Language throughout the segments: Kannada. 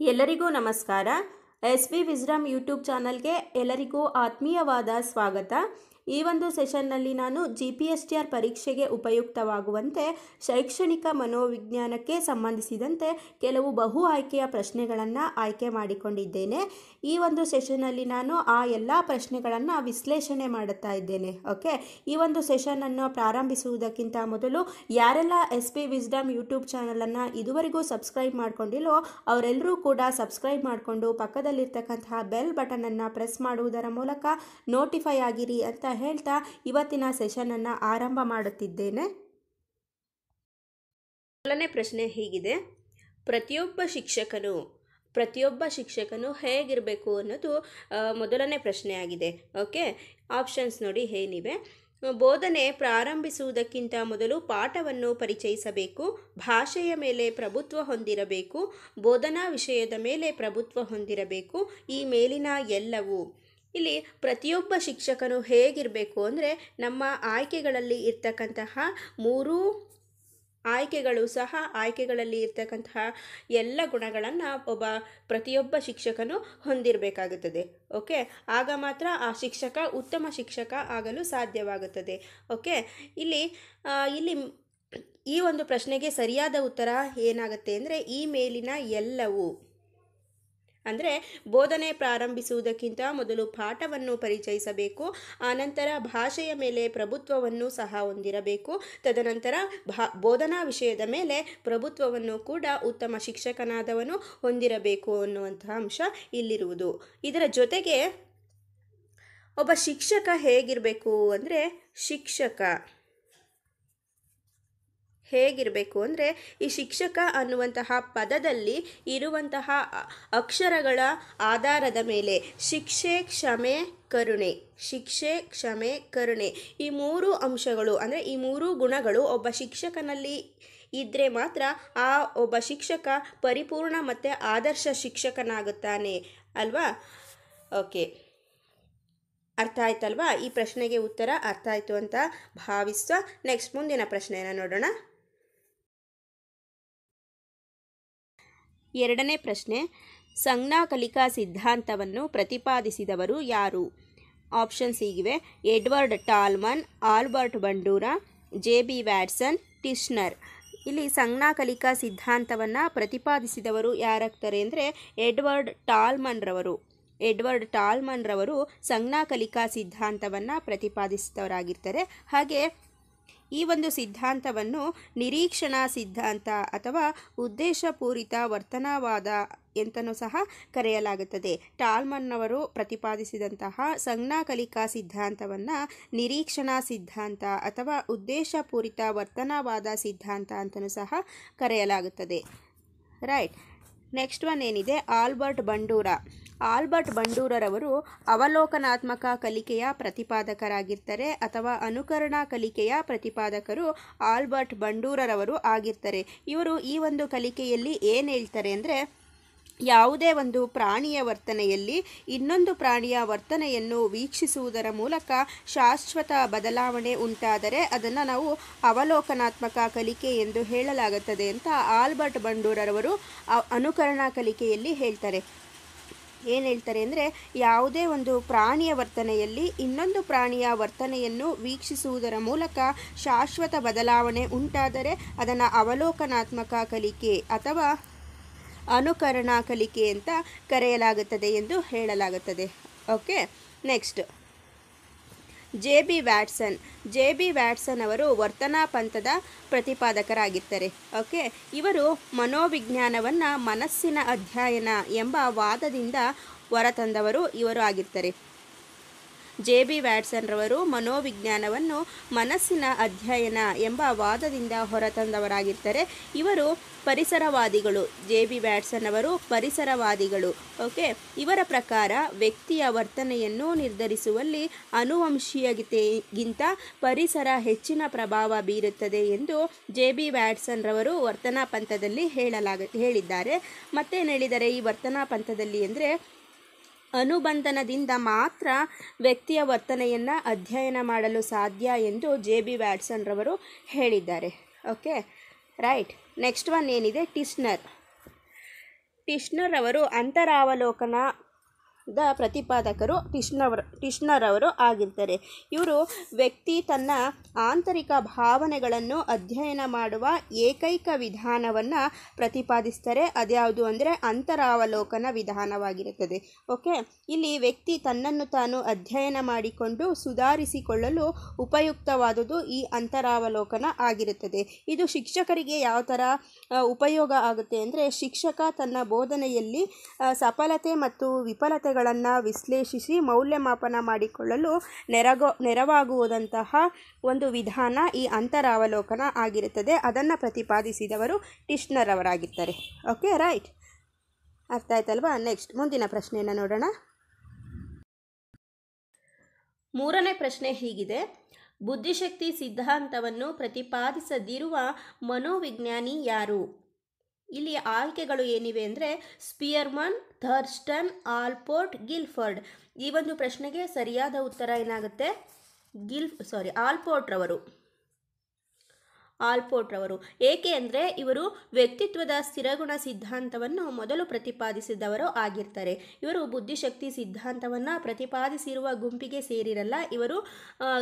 ಎಲ್ಲರಿಗೂ ನಮಸ್ಕಾರ. ಎಸ್ ಬಿ ವಿಸ್ಡಮ್ ಯೂಟ್ಯೂಬ್ ಚಾನಲ್ಗೆ ಎಲ್ಲರಿಗೂ ಆತ್ಮೀಯವಾದ ಸ್ವಾಗತ. ಈ ಒಂದು ಸೆಷನ್ನಲ್ಲಿ ನಾನು G P S T R ಪರೀಕ್ಷೆಗೆ ಉಪಯುಕ್ತವಾಗುವಂತೆ ಶೈಕ್ಷಣಿಕ ಮನೋವಿಜ್ಞಾನಕ್ಕೆ ಸಂಬಂಧಿಸಿದಂತೆ ಕೆಲವು ಬಹು ಆಯ್ಕೆಯ ಪ್ರಶ್ನೆಗಳನ್ನು ಆಯ್ಕೆ ಮಾಡಿಕೊಂಡಿದ್ದೇನೆ. ಈ ಒಂದು ಸೆಷನ್ನಲ್ಲಿ ನಾನು ಆ ಎಲ್ಲ ಪ್ರಶ್ನೆಗಳನ್ನು ವಿಶ್ಲೇಷಣೆ ಮಾಡುತ್ತಾ ಇದ್ದೇನೆ. ಓಕೆ? ಈ ಒಂದು ಸೆಷನನ್ನು ಪ್ರಾರಂಭಿಸುವುದಕ್ಕಿಂತ ಮೊದಲು ಯಾರೆಲ್ಲ ಎಸ್ ಪಿ ವಿಸ್ಡಮ್ ಯೂಟ್ಯೂಬ್ ಚಾನಲನ್ನು ಇದುವರೆಗೂ ಸಬ್ಸ್ಕ್ರೈಬ್ ಮಾಡ್ಕೊಂಡಿಲ್ಲೋ ಅವರೆಲ್ಲರೂ ಕೂಡ ಸಬ್ಸ್ಕ್ರೈಬ್ ಮಾಡಿಕೊಂಡು ಪಕ್ಕದಲ್ಲಿರ್ತಕ್ಕಂತಹ ಬೆಲ್ ಬಟನನ್ನು ಪ್ರೆಸ್ ಮಾಡುವುದರ ಮೂಲಕ ನೋಟಿಫೈ ಆಗಿರಿ ಅಂತ ಹೇಳ್ತಾ ಇವತ್ತಿನ ಸೆಷನನ್ನು ಆರಂಭ ಮಾಡುತ್ತಿದ್ದೇನೆ. ಮೊದಲನೇ ಪ್ರಶ್ನೆ ಹೀಗಿದೆ. ಪ್ರತಿಯೊಬ್ಬ ಶಿಕ್ಷಕನು ಪ್ರತಿಯೊಬ್ಬ ಶಿಕ್ಷಕನು ಹೇಗಿರಬೇಕು ಅನ್ನೋದು ಮೊದಲನೇ ಮೊದಲನೇ ಪ್ರಶ್ನೆಯಾಗಿದೆ ಓಕೆ? ಆಪ್ಷನ್ಸ್ ನೋಡಿ ಏನಿವೆ. ಬೋಧನೆ ಪ್ರಾರಂಭಿಸುವುದಕ್ಕಿಂತ ಮೊದಲು ಪಾಠವನ್ನು ಪರಿಚಯಿಸಬೇಕು, ಭಾಷೆಯ ಮೇಲೆ ಪ್ರಭುತ್ವ ಹೊಂದಿರಬೇಕು, ಬೋಧನಾ ವಿಷಯದ ಮೇಲೆ ಪ್ರಭುತ್ವ ಹೊಂದಿರಬೇಕು, ಈ ಮೇಲಿನ ಎಲ್ಲವೂ. ಇಲ್ಲಿ ಪ್ರತಿಯೊಬ್ಬ ಶಿಕ್ಷಕನು ಹೇಗಿರಬೇಕು ಅಂದರೆ ನಮ್ಮ ಆಯ್ಕೆಗಳಲ್ಲಿ ಇರ್ತಕ್ಕಂತಹ ಮೂರೂ ಆಯ್ಕೆಗಳು ಸಹ ಆಯ್ಕೆಗಳಲ್ಲಿ ಇರ್ತಕ್ಕಂತಹ ಎಲ್ಲ ಗುಣಗಳನ್ನು ಒಬ್ಬ ಪ್ರತಿಯೊಬ್ಬ ಶಿಕ್ಷಕನು ಹೊಂದಿರಬೇಕಾಗುತ್ತದೆ. ಓಕೆ? ಆಗ ಮಾತ್ರ ಆ ಶಿಕ್ಷಕ ಉತ್ತಮ ಶಿಕ್ಷಕ ಆಗಲು ಸಾಧ್ಯವಾಗುತ್ತದೆ. ಓಕೆ? ಇಲ್ಲಿ ಇಲ್ಲಿ ಈ ಒಂದು ಪ್ರಶ್ನೆಗೆ ಸರಿಯಾದ ಉತ್ತರ ಏನಾಗುತ್ತೆ ಅಂದರೆ ಈ ಮೇಲಿನ ಎಲ್ಲವೂ. ಅಂದರೆ ಬೋಧನೆ ಪ್ರಾರಂಭಿಸುವುದಕ್ಕಿಂತ ಮೊದಲು ಪಾಠವನ್ನು ಪರಿಚಯಿಸಬೇಕು ಆನಂತರ ಭಾಷೆಯ ಮೇಲೆ ಪ್ರಭುತ್ವವನ್ನು ಸಹ ಹೊಂದಿರಬೇಕು, ತದನಂತರ ಭಾ, ಬೋಧನಾ ವಿಷಯದ ಮೇಲೆ ಪ್ರಭುತ್ವವನ್ನು ಕೂಡ ಉತ್ತಮ ಶಿಕ್ಷಕನಾದವನು ಹೊಂದಿರಬೇಕು ಅನ್ನುವಂತಹ ಅಂಶ ಇಲ್ಲಿರುವುದು. ಇದರ ಜೊತೆಗೆ ಒಬ್ಬ ಶಿಕ್ಷಕ ಹೇಗಿರಬೇಕು ಅಂದರೆ ಶಿಕ್ಷಕ. ಹೇಗಿರಬೇಕು ಅಂದರೆ ಈ ಶಿಕ್ಷಕ ಅನ್ನುವಂತಹ ಪದದಲ್ಲಿ ಇರುವಂತಹ ಅಕ್ಷರಗಳ ಆಧಾರದ ಮೇಲೆ ಶಿಕ್ಷೆ, ಕ್ಷಮೆ, ಕರುಣೆ, ಶಿಕ್ಷೆ, ಕ್ಷಮೆ, ಕರುಣೆ ಈ ಮೂರು ಅಂಶಗಳು ಅಂದರೆ ಈ ಮೂರು ಗುಣಗಳು ಒಬ್ಬ ಶಿಕ್ಷಕನಲ್ಲಿ ಇದ್ದರೆ ಮಾತ್ರ ಆ ಒಬ್ಬ ಶಿಕ್ಷಕ ಪರಿಪೂರ್ಣ ಮತ್ತು ಆದರ್ಶ ಶಿಕ್ಷಕನಾಗುತ್ತಾನೆ. ಅಲ್ವಾ? ಓಕೆ. ಅರ್ಥ ಆಯ್ತಲ್ವಾ? ಈ ಪ್ರಶ್ನೆಗೆ ಉತ್ತರ ಅರ್ಥ ಆಯಿತು ಅಂತ ಭಾವಿಸ್ತಾ ನೆಕ್ಸ್ಟ್ ಮುಂದಿನ ಪ್ರಶ್ನೆಯನ್ನು ನೋಡೋಣ. ಎರಡನೇ ಪ್ರಶ್ನೆ, ಸಂಜ್ಞಾ ಕಲಿಕಾ ಸಿದ್ಧಾಂತವನ್ನು ಪ್ರತಿಪಾದಿಸಿದವರು ಯಾರು? ಆಪ್ಷನ್ಸ್ ಹೀಗಿವೆ. Edward Tolman, Albert Bandura, J B Watson Titchener ಇಲ್ಲಿ ಸಂಜ್ಞಾ ಕಲಿಕಾ ಸಿದ್ಧಾಂತವನ್ನು ಪ್ರತಿಪಾದಿಸಿದವರು ಯಾರಾಗ್ತಾರೆ ಅಂದರೆ ಎಡ್ವರ್ಡ್ ಟಾಲ್ಮನ್ರವರು. ಎಡ್ವರ್ಡ್ ಟಾಲ್ಮನ್ರವರು ಸಂಜ್ಞಾ ಕಲಿಕಾ ಸಿದ್ಧಾಂತವನ್ನು ಪ್ರತಿಪಾದಿಸಿದವರಾಗಿರ್ತಾರೆ. ಹಾಗೆ ಈ ಒಂದು ಸಿದ್ಧಾಂತವನ್ನು ನಿರೀಕ್ಷಣಾ ಸಿದ್ಧಾಂತ ಅಥವಾ ಉದ್ದೇಶಪೂರಿತ ವರ್ತನವಾದ ಎಂತನೂ ಸಹ ಕರೆಯಲಾಗುತ್ತದೆ. ಟಾಲ್ಮನ್ನವರು ಪ್ರತಿಪಾದಿಸಿದಂತಹ ಸಂಜ್ಞಾ ಕಲಿಕಾ ಸಿದ್ಧಾಂತವನ್ನು ನಿರೀಕ್ಷಣಾ ಸಿದ್ಧಾಂತ ಅಥವಾ ಉದ್ದೇಶಪೂರಿತ ವರ್ತನವಾದ ಸಿದ್ಧಾಂತ ಅಂತಲೂ ಸಹ ಕರೆಯಲಾಗುತ್ತದೆ. ರೈಟ್. ನೆಕ್ಸ್ಟ್ ಒನ್ ಏನಿದೆ? Albert Bandura. ಆಲ್ಬರ್ಟ್ ಬಂಡೂರರವರು ಅವಲೋಕನಾತ್ಮಕ ಕಲಿಕೆಯ ಪ್ರತಿಪಾದಕರಾಗಿರ್ತಾರೆ ಅಥವಾ ಅನುಕರಣಾ ಕಲಿಕೆಯ ಪ್ರತಿಪಾದಕರು ಆಲ್ಬರ್ಟ್ ಬಂಡೂರರವರು ಆಗಿರ್ತಾರೆ. ಇವರು ಈ ಒಂದು ಕಲಿಕೆಯಲ್ಲಿ ಏನು ಹೇಳ್ತಾರೆ ಅಂದರೆ, ಯಾವುದೇ ಒಂದು ಪ್ರಾಣಿಯ ವರ್ತನೆಯಲ್ಲಿ ಇನ್ನೊಂದು ಪ್ರಾಣಿಯ ವರ್ತನೆಯನ್ನು ವೀಕ್ಷಿಸುವುದರ ಮೂಲಕ ಶಾಶ್ವತ ಬದಲಾವಣೆ ಉಂಟಾದರೆ ಅದನ್ನು ನಾವು ಅವಲೋಕನಾತ್ಮಕ ಕಲಿಕೆ ಎಂದು ಹೇಳಲಾಗುತ್ತದೆ ಅಂತ ಆಲ್ಬರ್ಟ್ ಬಂಡೂರರವರು ಅನುಕರಣಾ ಕಲಿಕೆಯಲ್ಲಿ ಹೇಳ್ತಾರೆ. ಏನು ಹೇಳ್ತಾರೆ ಅಂದರೆ ಯಾವುದೇ ಒಂದು ಪ್ರಾಣಿಯ ವರ್ತನೆಯಲ್ಲಿ ಇನ್ನೊಂದು ಪ್ರಾಣಿಯ ವರ್ತನೆಯನ್ನು ವೀಕ್ಷಿಸುವುದರ ಮೂಲಕ ಶಾಶ್ವತ ಬದಲಾವಣೆ ಉಂಟಾದರೆ ಅದನ್ನು ಅವಲೋಕನಾತ್ಮಕ ಕಲಿಕೆ ಅಥವಾ ಅನುಕರಣಾ ಕಲಿಕೆ ಅಂತ ಕರೆಯಲಾಗುತ್ತದೆ ಎಂದು ಹೇಳಲಾಗುತ್ತದೆ. Okay next J B Watson. J B Watson ಅವರು ವರ್ತನಾ ಪಂಥದ ಪ್ರತಿಪಾದಕರಾಗಿದ್ದಾರೆ. ಓಕೆ? ಇವರು ಮನೋವಿಜ್ಞಾನವನ್ನು ಮನಸ್ಸಿನ ಅಧ್ಯಯನ ಎಂಬ ವಾದದಿಂದ ಹೊರತಂದವರು ಇವರು ಆಗಿರ್ತಾರೆ. ಜೆ ಬಿ ವ್ಯಾಟ್ಸನ್ರವರು ಮನೋವಿಜ್ಞಾನವನ್ನು ಮನಸ್ಸಿನ ಅಧ್ಯಯನ ಎಂಬ ವಾದದಿಂದ ಹೊರತಂದವರಾಗಿರ್ತಾರೆ. ಇವರು ಪರಿಸರವಾದಿಗಳು. ಜೆ ಬಿ ವ್ಯಾಟ್ಸನ್ ಅವರು ಪರಿಸರವಾದಿಗಳು. ಓಕೆ? ಇವರ ಪ್ರಕಾರ ವ್ಯಕ್ತಿಯ ವರ್ತನೆಯನ್ನು ನಿರ್ಧರಿಸುವಲ್ಲಿ ಅನುವಂಶೀಯತೆಗಿಂತ ಪರಿಸರ ಹೆಚ್ಚಿನ ಪ್ರಭಾವ ಬೀರುತ್ತದೆ ಎಂದು ಜೆ ಬಿ ವ್ಯಾಟ್ಸನ್ರವರು ವರ್ತನಾ ಪಂಥದಲ್ಲಿ ಹೇಳಲಾಗ, ಹೇಳಿದ್ದಾರೆ. ಮತ್ತೇನು ಹೇಳಿದರೆ ಈ ವರ್ತನಾ ಪಂಥದಲ್ಲಿ ಅಂದರೆ ಅನುಬಂಧನದಿಂದ ಮಾತ್ರ ವ್ಯಕ್ತಿಯ ವರ್ತನೆಯನ್ನು ಅಧ್ಯಯನ ಮಾಡಲು ಸಾಧ್ಯ ಎಂದು ಜೆ ಬಿ ವ್ಯಾಟ್ಸನ್ರವರು ಹೇಳಿದ್ದಾರೆ. ಓಕೆ? ರೈಟ್. ನೆಕ್ಸ್ಟ್ ಒನ್ ಏನಿದೆ? ಟಿಸ್ನರ್ ಟಿಶ್ನರ್ ಅವರು ಅಂತರಾವಲೋಕನದ ಪ್ರತಿಪಾದಕರು ಟಿಶ್ನರ್ ಟಿಶ್ನರ್ ಅವರು ಆಗಿರ್ತಾರೆ. ಇವರು ವ್ಯಕ್ತಿ ತನ್ನ ಆಂತರಿಕ ಭಾವನೆಗಳನ್ನು ಅಧ್ಯಯನ ಮಾಡುವ ಏಕೈಕ ವಿಧಾನವನ್ನು ಪ್ರತಿಪಾದಿಸ್ತಾರೆ. ಅದ್ಯಾವುದು ಅಂದರೆ ಅಂತರಾವಲೋಕನ ವಿಧಾನವಾಗಿರುತ್ತದೆ. ಓಕೆ? ಇಲ್ಲಿ ವ್ಯಕ್ತಿ ತನ್ನನ್ನು ತಾನು ಅಧ್ಯಯನ ಮಾಡಿಕೊಂಡು ಸುಧಾರಿಸಿಕೊಳ್ಳಲು ಉಪಯುಕ್ತವಾದುದು ಈ ಅಂತರಾವಲೋಕನ ಆಗಿರುತ್ತದೆ. ಇದು ಶಿಕ್ಷಕರಿಗೆ ಯಾವ ಥರ ಉಪಯೋಗ ಆಗುತ್ತೆ ಅಂದರೆ ಶಿಕ್ಷಕ ತನ್ನ ಬೋಧನೆಯಲ್ಲಿ ಸಫಲತೆ ಮತ್ತು ವಿಫಲತೆಗಳನ್ನು ವಿಶ್ಲೇಷಿಸಿ ಮೌಲ್ಯಮಾಪನ ಮಾಡಿಕೊಳ್ಳಲು ನೆರಗೋ, ನೆರವಾಗುವುದಂತಹ ಒಂದು ವಿಧಾನ ಈ ಅಂತರಾವಲೋಕನ ಆಗಿರುತ್ತದೆ. ಅದನ್ನು ಪ್ರತಿಪಾದಿಸಿದವರು ಟಿಶ್ನರ್ ಅವರಾಗಿರ್ತಾರೆ ಓಕೆ ರೈಟ್ ಅರ್ಥ ಆಯ್ತಲ್ವಾ ನೆಕ್ಸ್ಟ್ ಮುಂದಿನ ಪ್ರಶ್ನೆಯನ್ನು ನೋಡೋಣ. ಮೂರನೇ ಪ್ರಶ್ನೆ ಹೀಗಿದೆ. ಬುದ್ಧಿಶಕ್ತಿ ಸಿದ್ಧಾಂತವನ್ನು ಪ್ರತಿಪಾದಿಸದಿರುವ ಮನೋವಿಜ್ಞಾನಿ ಯಾರು? ಇಲ್ಲಿ ಆಯ್ಕೆಗಳು ಏನಿವೆ ಅಂದರೆ ಸ್ಪಿಯರ್ಮನ್, ಥರ್ಸ್ಟನ್, ಆಲ್ಪೋರ್ಟ್, ಗಿಲ್ಫರ್ಡ್. ಈ ಒಂದು ಪ್ರಶ್ನೆಗೆ ಸರಿಯಾದ ಉತ್ತರ ಏನಾಗುತ್ತೆ? ಗಿಲ್ ಸಾರಿ ಆಲ್ಪೋರ್ಟ್ರವರು. ಆಲ್ಪೋರ್ಟ್ರವರು ಏಕೆ ಅಂದರೆ ಇವರು ವ್ಯಕ್ತಿತ್ವದ ಸ್ಥಿರಗುಣ ಸಿದ್ಧಾಂತವನ್ನು ಮೊದಲು ಪ್ರತಿಪಾದಿಸಿದವರು ಆಗಿರ್ತಾರೆ. ಇವರು ಬುದ್ಧಿಶಕ್ತಿ ಸಿದ್ಧಾಂತವನ್ನು ಪ್ರತಿಪಾದಿಸಿರುವ ಗುಂಪಿಗೆ ಸೇರಿರಲ್ಲ. ಇವರು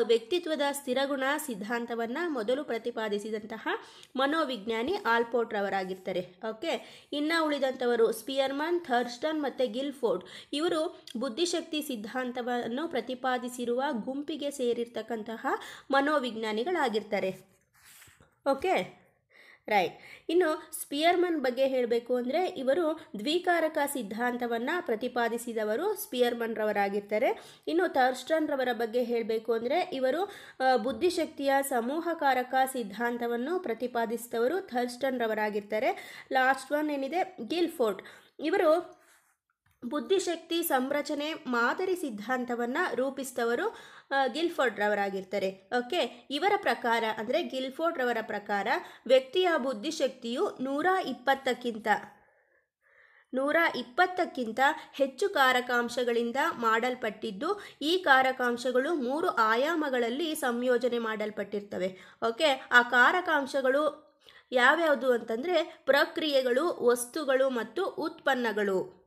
ವ್ಯಕ್ತಿತ್ವದ ಸ್ಥಿರಗುಣ ಸಿದ್ಧಾಂತವನ್ನು ಮೊದಲು ಪ್ರತಿಪಾದಿಸಿದಂತಹ ಮನೋವಿಜ್ಞಾನಿ ಆಲ್ಪೋರ್ಟ್ರವರಾಗಿರ್ತಾರೆ ಓಕೆ? ಇನ್ನು ಉಳಿದಂಥವರು ಸ್ಪಿಯರ್ಮನ್, ಥರ್ಸ್ಟನ್ ಮತ್ತು ಗಿಲ್ಫೋರ್ಡ್. ಇವರು ಬುದ್ಧಿಶಕ್ತಿ ಸಿದ್ಧಾಂತವನ್ನು ಪ್ರತಿಪಾದಿಸಿರುವ ಗುಂಪಿಗೆ ಸೇರಿರ್ತಕ್ಕಂತಹ ಮನೋವಿಜ್ಞಾನಿಗಳಾಗಿರ್ತಾರೆ. ಓಕೆ? ರೈಟ್. ಇನ್ನು ಸ್ಪಿಯರ್ಮನ್ ಬಗ್ಗೆ ಹೇಳಬೇಕು ಅಂದರೆ ಇವರು ದ್ವಿಕಾರಕ ಸಿದ್ಧಾಂತವನ್ನು ಪ್ರತಿಪಾದಿಸಿದವರು ಸ್ಪಿಯರ್ಮನ್ರವರಾಗಿರ್ತಾರೆ. ಇನ್ನು ಥರ್ಸ್ಟನ್ ರವರ ಬಗ್ಗೆ ಹೇಳಬೇಕು ಅಂದರೆ ಇವರು ಬುದ್ಧಿಶಕ್ತಿಯ ಸಮೂಹಕಾರಕ ಸಿದ್ಧಾಂತವನ್ನು ಪ್ರತಿಪಾದಿಸಿದವರು ಥರ್ಸ್ಟನ್ ರವರಾಗಿರ್ತಾರೆ ಲಾಸ್ಟ್ ಒನ್ ಏನಿದೆ? ಗಿಲ್ಫೋರ್ಟ್. ಇವರು ಬುದ್ಧಿಶಕ್ತಿ ಸಂರಚನೆ ಮಾದರಿ ಸಿದ್ಧಾಂತವನ್ನು ರೂಪಿಸಿದವರು ಗಿಲ್ಫೋರ್ಡ್ ರವರಾಗಿರ್ತಾರೆ. ಓಕೆ? ಇವರ ಪ್ರಕಾರ, ಅಂದರೆ ಗಿಲ್ಫೋರ್ಡ್ ರವರ ಪ್ರಕಾರ, ವ್ಯಕ್ತಿಯ ಬುದ್ಧಿಶಕ್ತಿಯು ನೂರ ಇಪ್ಪತ್ತಕ್ಕಿಂತ ನೂರ ಇಪ್ಪತ್ತಕ್ಕಿಂತ ಹೆಚ್ಚು ಕಾರಕಾಂಶಗಳಿಂದ ಮಾಡಲ್ಪಟ್ಟಿದ್ದು, ಈ ಕಾರಕಾಂಶಗಳು ಮೂರು ಆಯಾಮಗಳಲ್ಲಿ ಸಂಯೋಜನೆ ಮಾಡಲ್ಪಟ್ಟಿರ್ತವೆ. ಓಕೆ? ಆ ಕಾರಕಾಂಶಗಳು ಯಾವ್ಯಾವುದು ಅಂತಂದರೆ ಪ್ರಕ್ರಿಯೆಗಳು, ವಸ್ತುಗಳು ಮತ್ತು ಉತ್ಪನ್ನಗಳು.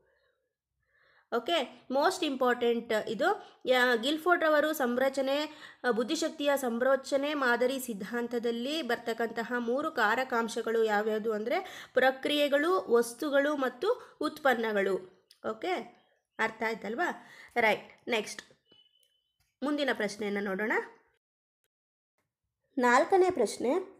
ಓಕೆ? ಮೋಸ್ಟ್ ಇಂಪಾರ್ಟೆಂಟ್ ಇದು. ಗಿಲ್ಫೋರ್ಡ್ ಅವರು ಸಂರಚನೆ ಬುದ್ಧಿಶಕ್ತಿಯ ಸಂರಚನೆ ಮಾದರಿ ಸಿದ್ಧಾಂತದಲ್ಲಿ ಬರ್ತಕ್ಕಂತಹ ಮೂರು ಕಾರಕಾಂಶಗಳು ಯಾವ್ಯಾವುದು ಅಂದರೆ ಪ್ರಕ್ರಿಯೆಗಳು, ವಸ್ತುಗಳು ಮತ್ತು ಉತ್ಪನ್ನಗಳು. ಓಕೆ? ಅರ್ಥ ಆಯ್ತಲ್ವಾ? ರೈಟ್. ನೆಕ್ಸ್ಟ್. ಮುಂದಿನ ಪ್ರಶ್ನೆಯನ್ನು ನೋಡೋಣ. ನಾಲ್ಕನೇ ಪ್ರಶ್ನೆ.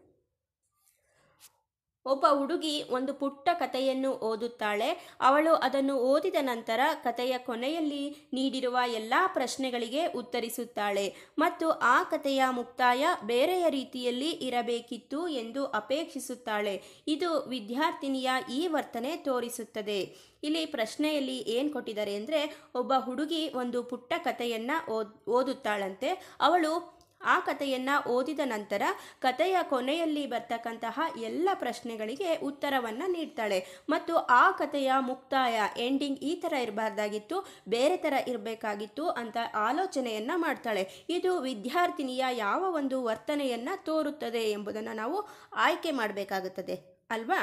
ಒಬ್ಬ ಹುಡುಗಿ ಒಂದು ಪುಟ್ಟ ಕಥೆಯನ್ನು ಓದುತ್ತಾಳೆ. ಅವಳು ಅದನ್ನು ಓದಿದ ನಂತರ ಕಥೆಯ ಕೊನೆಯಲ್ಲಿ ನೀಡಿರುವ ಎಲ್ಲ ಪ್ರಶ್ನೆಗಳಿಗೆ ಉತ್ತರಿಸುತ್ತಾಳೆ. ಮತ್ತು ಆ ಕಥೆಯ ಮುಕ್ತಾಯ ಬೇರೆಯ ರೀತಿಯಲ್ಲಿ ಇರಬೇಕಿತ್ತು ಎಂದು ಅಪೇಕ್ಷಿಸುತ್ತಾಳೆ. ಇದು ವಿದ್ಯಾರ್ಥಿನಿಯ ಈ ವರ್ತನೆ ತೋರಿಸುತ್ತದೆ. ಇಲ್ಲಿ ಪ್ರಶ್ನೆಯಲ್ಲಿ ಏನು ಕೊಟ್ಟಿದ್ದಾರೆ ಅಂದರೆ, ಒಬ್ಬ ಹುಡುಗಿ ಒಂದು ಪುಟ್ಟ ಕಥೆಯನ್ನು ಓದ್, ಓದುತ್ತಾಳಂತೆ. ಅವಳು ಆ ಕಥೆಯನ್ನು ಓದಿದ ನಂತರ ಕಥೆಯ ಕೊನೆಯಲ್ಲಿ ಬರ್ತಕ್ಕಂತಹ ಎಲ್ಲ ಪ್ರಶ್ನೆಗಳಿಗೆ ಉತ್ತರವನ್ನು ನೀಡ್ತಾಳೆ. ಮತ್ತು ಆ ಕಥೆಯ ಮುಕ್ತಾಯ ಎಂಡಿಂಗ್ ಈ ಥರ ಇರಬಾರ್ದಾಗಿತ್ತು, ಬೇರೆ ಥರ ಇರಬೇಕಾಗಿತ್ತು ಅಂತ ಆಲೋಚನೆಯನ್ನು ಮಾಡ್ತಾಳೆ. ಇದು ವಿದ್ಯಾರ್ಥಿನಿಯ ಯಾವ ಒಂದು ವರ್ತನೆಯನ್ನು ತೋರುತ್ತದೆ ಎಂಬುದನ್ನು ನಾವು ಆಯ್ಕೆ ಮಾಡಬೇಕಾಗುತ್ತದೆ, ಅಲ್ವಾ?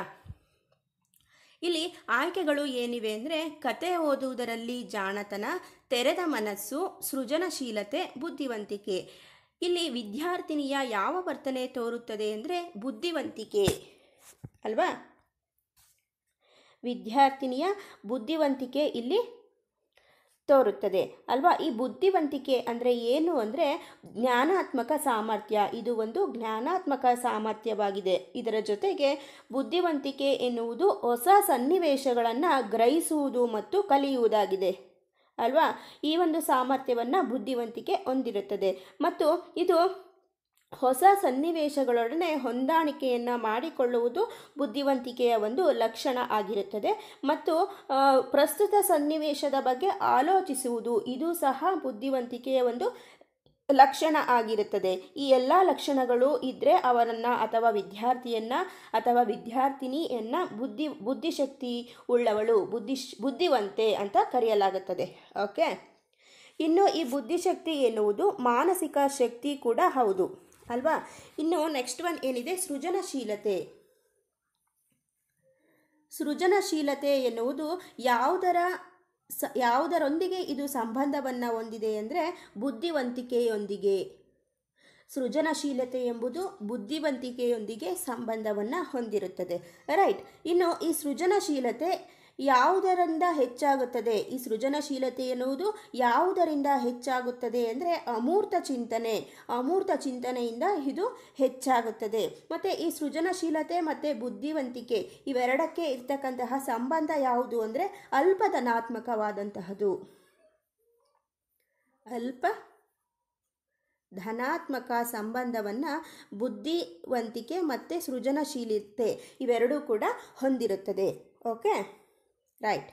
ಇಲ್ಲಿ ಆಯ್ಕೆಗಳು ಏನಿವೆ ಅಂದರೆ ಕತೆ ಓದುವುದರಲ್ಲಿ ಜಾಣತನ, ತೆರೆದ ಮನಸ್ಸು, ಸೃಜನಶೀಲತೆ, ಬುದ್ಧಿವಂತಿಕೆ. ಇಲ್ಲಿ ವಿದ್ಯಾರ್ಥಿನಿಯ ಯಾವ ವರ್ತನೆ ತೋರುತ್ತದೆ ಅಂದರೆ ಬುದ್ಧಿವಂತಿಕೆ. ಅಲ್ವಾ? ವಿದ್ಯಾರ್ಥಿನಿಯ ಬುದ್ಧಿವಂತಿಕೆ ಇಲ್ಲಿ ತೋರುತ್ತದೆ. ಅಲ್ವಾ? ಈ ಬುದ್ಧಿವಂತಿಕೆ ಅಂದರೆ ಏನು ಅಂದರೆ ಜ್ಞಾನಾತ್ಮಕ ಸಾಮರ್ಥ್ಯ. ಇದು ಒಂದು ಜ್ಞಾನಾತ್ಮಕ ಸಾಮರ್ಥ್ಯವಾಗಿದೆ. ಇದರ ಜೊತೆಗೆ ಬುದ್ಧಿವಂತಿಕೆ ಎನ್ನುವುದು ಹೊಸ ಸನ್ನಿವೇಶಗಳನ್ನು ಗ್ರಹಿಸುವುದು ಮತ್ತು ಕಲಿಯುವುದಾಗಿದೆ. ಅಲ್ವಾ? ಈ ಒಂದು ಸಾಮರ್ಥ್ಯವನ್ನು ಬುದ್ಧಿವಂತಿಕೆ ಹೊಂದಿರುತ್ತದೆ. ಮತ್ತು ಇದು ಹೊಸ ಸನ್ನಿವೇಶಗಳೊಡನೆ ಹೊಂದಾಣಿಕೆಯನ್ನು ಮಾಡಿಕೊಳ್ಳುವುದು ಬುದ್ಧಿವಂತಿಕೆಯ ಒಂದು ಲಕ್ಷಣ ಆಗಿರುತ್ತದೆ. ಮತ್ತು ಪ್ರಸ್ತುತ ಸನ್ನಿವೇಶದ ಬಗ್ಗೆ ಆಲೋಚಿಸುವುದು, ಇದು ಸಹ ಬುದ್ಧಿವಂತಿಕೆಯ ಒಂದು ಲಕ್ಷಣ ಆಗಿರುತ್ತದೆ. ಈ ಎಲ್ಲ ಲಕ್ಷಣಗಳು ಇದ್ದರೆ ಅವರನ್ನು ಅಥವಾ ವಿದ್ಯಾರ್ಥಿಯನ್ನು ಅಥವಾ ವಿದ್ಯಾರ್ಥಿನಿಯನ್ನು ಬುದ್ಧಿ, ಬುದ್ಧಿಶಕ್ತಿ ಉಳ್ಳವಳು, ಬುದ್ಧಿ, ಬುದ್ಧಿವಂತೆ ಅಂತ ಕರೆಯಲಾಗುತ್ತದೆ. ಓಕೆ? ಇನ್ನು ಈ ಬುದ್ಧಿಶಕ್ತಿ ಎನ್ನುವುದು ಮಾನಸಿಕ ಶಕ್ತಿ ಕೂಡ ಹೌದು. ಅಲ್ವಾ? ಇನ್ನು ನೆಕ್ಸ್ಟ್ ಒನ್ ಏನಿದೆ? ಸೃಜನಶೀಲತೆ. ಸೃಜನಶೀಲತೆ ಎನ್ನುವುದು ಯಾವುದರ ಸ, ಯಾವುದರೊಂದಿಗೆ ಇದು ಸಂಬಂಧವನ್ನು ಹೊಂದಿದೆ ಅಂದರೆ ಬುದ್ಧಿವಂತಿಕೆಯೊಂದಿಗೆ. ಸೃಜನಶೀಲತೆ ಎಂಬುದು ಬುದ್ಧಿವಂತಿಕೆಯೊಂದಿಗೆ ಸಂಬಂಧವನ್ನು ಹೊಂದಿರುತ್ತದೆ. ರೈಟ್, ಇನ್ನು ಈ ಸೃಜನಶೀಲತೆ ಯಾವುದರಿಂದ ಹೆಚ್ಚಾಗುತ್ತದೆ? ಈ ಸೃಜನಶೀಲತೆ ಎನ್ನುವುದು ಯಾವುದರಿಂದ ಹೆಚ್ಚಾಗುತ್ತದೆ ಅಂದರೆ ಅಮೂರ್ತ ಚಿಂತನೆ. ಅಮೂರ್ತ ಚಿಂತನೆಯಿಂದ ಇದು ಹೆಚ್ಚಾಗುತ್ತದೆ. ಮತ್ತು ಈ ಸೃಜನಶೀಲತೆ ಮತ್ತು ಬುದ್ಧಿವಂತಿಕೆ ಇವೆರಡಕ್ಕೆ ಇರ್ತಕ್ಕಂತಹ ಸಂಬಂಧ ಯಾವುದು ಅಂದರೆ ಅಲ್ಪಧನಾತ್ಮಕವಾದಂತಹದು ಅಲ್ಪ ಧನಾತ್ಮಕ ಸಂಬಂಧವನ್ನು ಬುದ್ಧಿವಂತಿಕೆ ಮತ್ತು ಸೃಜನಶೀಲತೆ ಇವೆರಡೂ ಕೂಡ ಹೊಂದಿರುತ್ತದೆ. ಓಕೆ? ರೈಟ್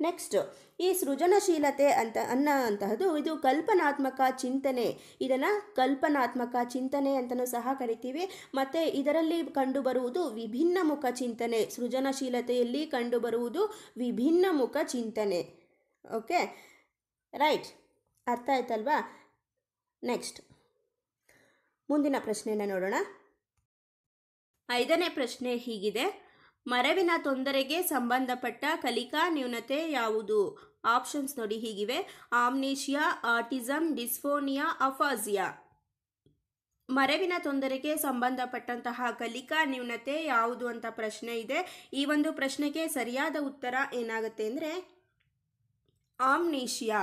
ನೆಕ್ಸ್ಟ್ ಈ ಸೃಜನಶೀಲತೆ ಅಂತ, ಅನ್ನೋ ಅಂತಹದ್ದು ಇದು ಕಲ್ಪನಾತ್ಮಕ ಚಿಂತನೆ. ಇದನ್ನು ಕಲ್ಪನಾತ್ಮಕ ಚಿಂತನೆ ಅಂತಲೂ ಸಹ ಕರಿತೀವಿ. ಮತ್ತು ಇದರಲ್ಲಿ ಕಂಡುಬರುವುದು ವಿಭಿನ್ನ ಮುಖ ಚಿಂತನೆ. ಸೃಜನಶೀಲತೆಯಲ್ಲಿ ಕಂಡುಬರುವುದು ವಿಭಿನ್ನ ಮುಖ ಚಿಂತನೆ. ಓಕೆ ರೈಟ್ ಅರ್ಥ ಆಯ್ತಲ್ವಾ? ನೆಕ್ಸ್ಟ್ ಮುಂದಿನ ಪ್ರಶ್ನೆಯನ್ನು ನೋಡೋಣ. ಐದನೇ ಪ್ರಶ್ನೆ ಹೀಗಿದೆ. ಮರವಿನ ತೊಂದರೆಗೆ ಸಂಬಂಧಪಟ್ಟ ಕಲಿಕಾ ನ್ಯೂನತೆ ಯಾವುದು? ಆಪ್ಷನ್ಸ್ ನೋಡಿ ಹೀಗಿವೆ. ಆಮ್ನೇಷಿಯಾ ಆರ್ಟಿಸಮ್ ಡಿಸ್ಫೋನಿಯಾ ಅಫಾಸಿಯಾ ಮರವಿನ ತೊಂದರೆಗೆ ಸಂಬಂಧಪಟ್ಟಂತಹ ಕಲಿಕಾ ನ್ಯೂನತೆ ಯಾವುದು ಅಂತ ಪ್ರಶ್ನೆ ಇದೆ. ಈ ಒಂದು ಪ್ರಶ್ನೆಗೆ ಸರಿಯಾದ ಉತ್ತರ ಏನಾಗುತ್ತೆ ಅಂದರೆ ಆಮ್ನೇಷಿಯಾ.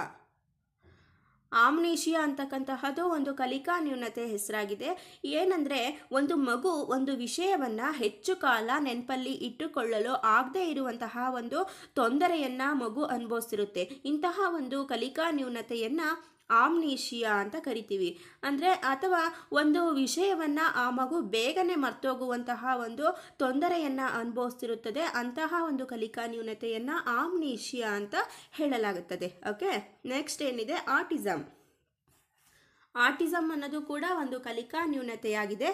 ಆಮ್ನೇಷಿಯಾ ಅಂತಕ್ಕಂತಹದ್ದು ಒಂದು ಕಲಿಕಾ ನ್ಯೂನತೆ ಹೆಸರಾಗಿದೆ. ಏನಂದರೆ, ಒಂದು ಮಗು ಒಂದು ವಿಷಯವನ್ನು ಹೆಚ್ಚು ಕಾಲ ನೆನಪಲ್ಲಿ ಇಟ್ಟುಕೊಳ್ಳಲು ಆಗದೇ ಇರುವಂತಹ ಒಂದು ತೊಂದರೆಯನ್ನು ಮಗು ಅನುಭವಿಸಿರುತ್ತೆ. ಇಂತಹ ಒಂದು ಕಲಿಕಾ ನ್ಯೂನತೆಯನ್ನು ಆಮ್ನೀಷಿಯಾ ಅಂತ ಕರಿತೀವಿ. ಅಂದರೆ ಅಥವಾ ಒಂದು ವಿಷಯವನ್ನು ಆ ಮಗು ಬೇಗನೆ ಮರ್ತೋಗುವಂತಹ ಒಂದು ತೊಂದರೆಯನ್ನು ಅನುಭವಿಸ್ತಿರುತ್ತದೆ. ಅಂತಹ ಒಂದು ಕಲಿಕಾ ನ್ಯೂನತೆಯನ್ನು ಆಮ್ನೀಷಿಯಾ ಅಂತ ಹೇಳಲಾಗುತ್ತದೆ. ಓಕೆ ನೆಕ್ಸ್ಟ್ ಏನಿದೆ? ಆಟಿಸಮ್ ಆಟಿಸಮ್ ಅನ್ನೋದು ಕೂಡ ಒಂದು ಕಲಿಕಾ ನ್ಯೂನತೆಯಾಗಿದೆ.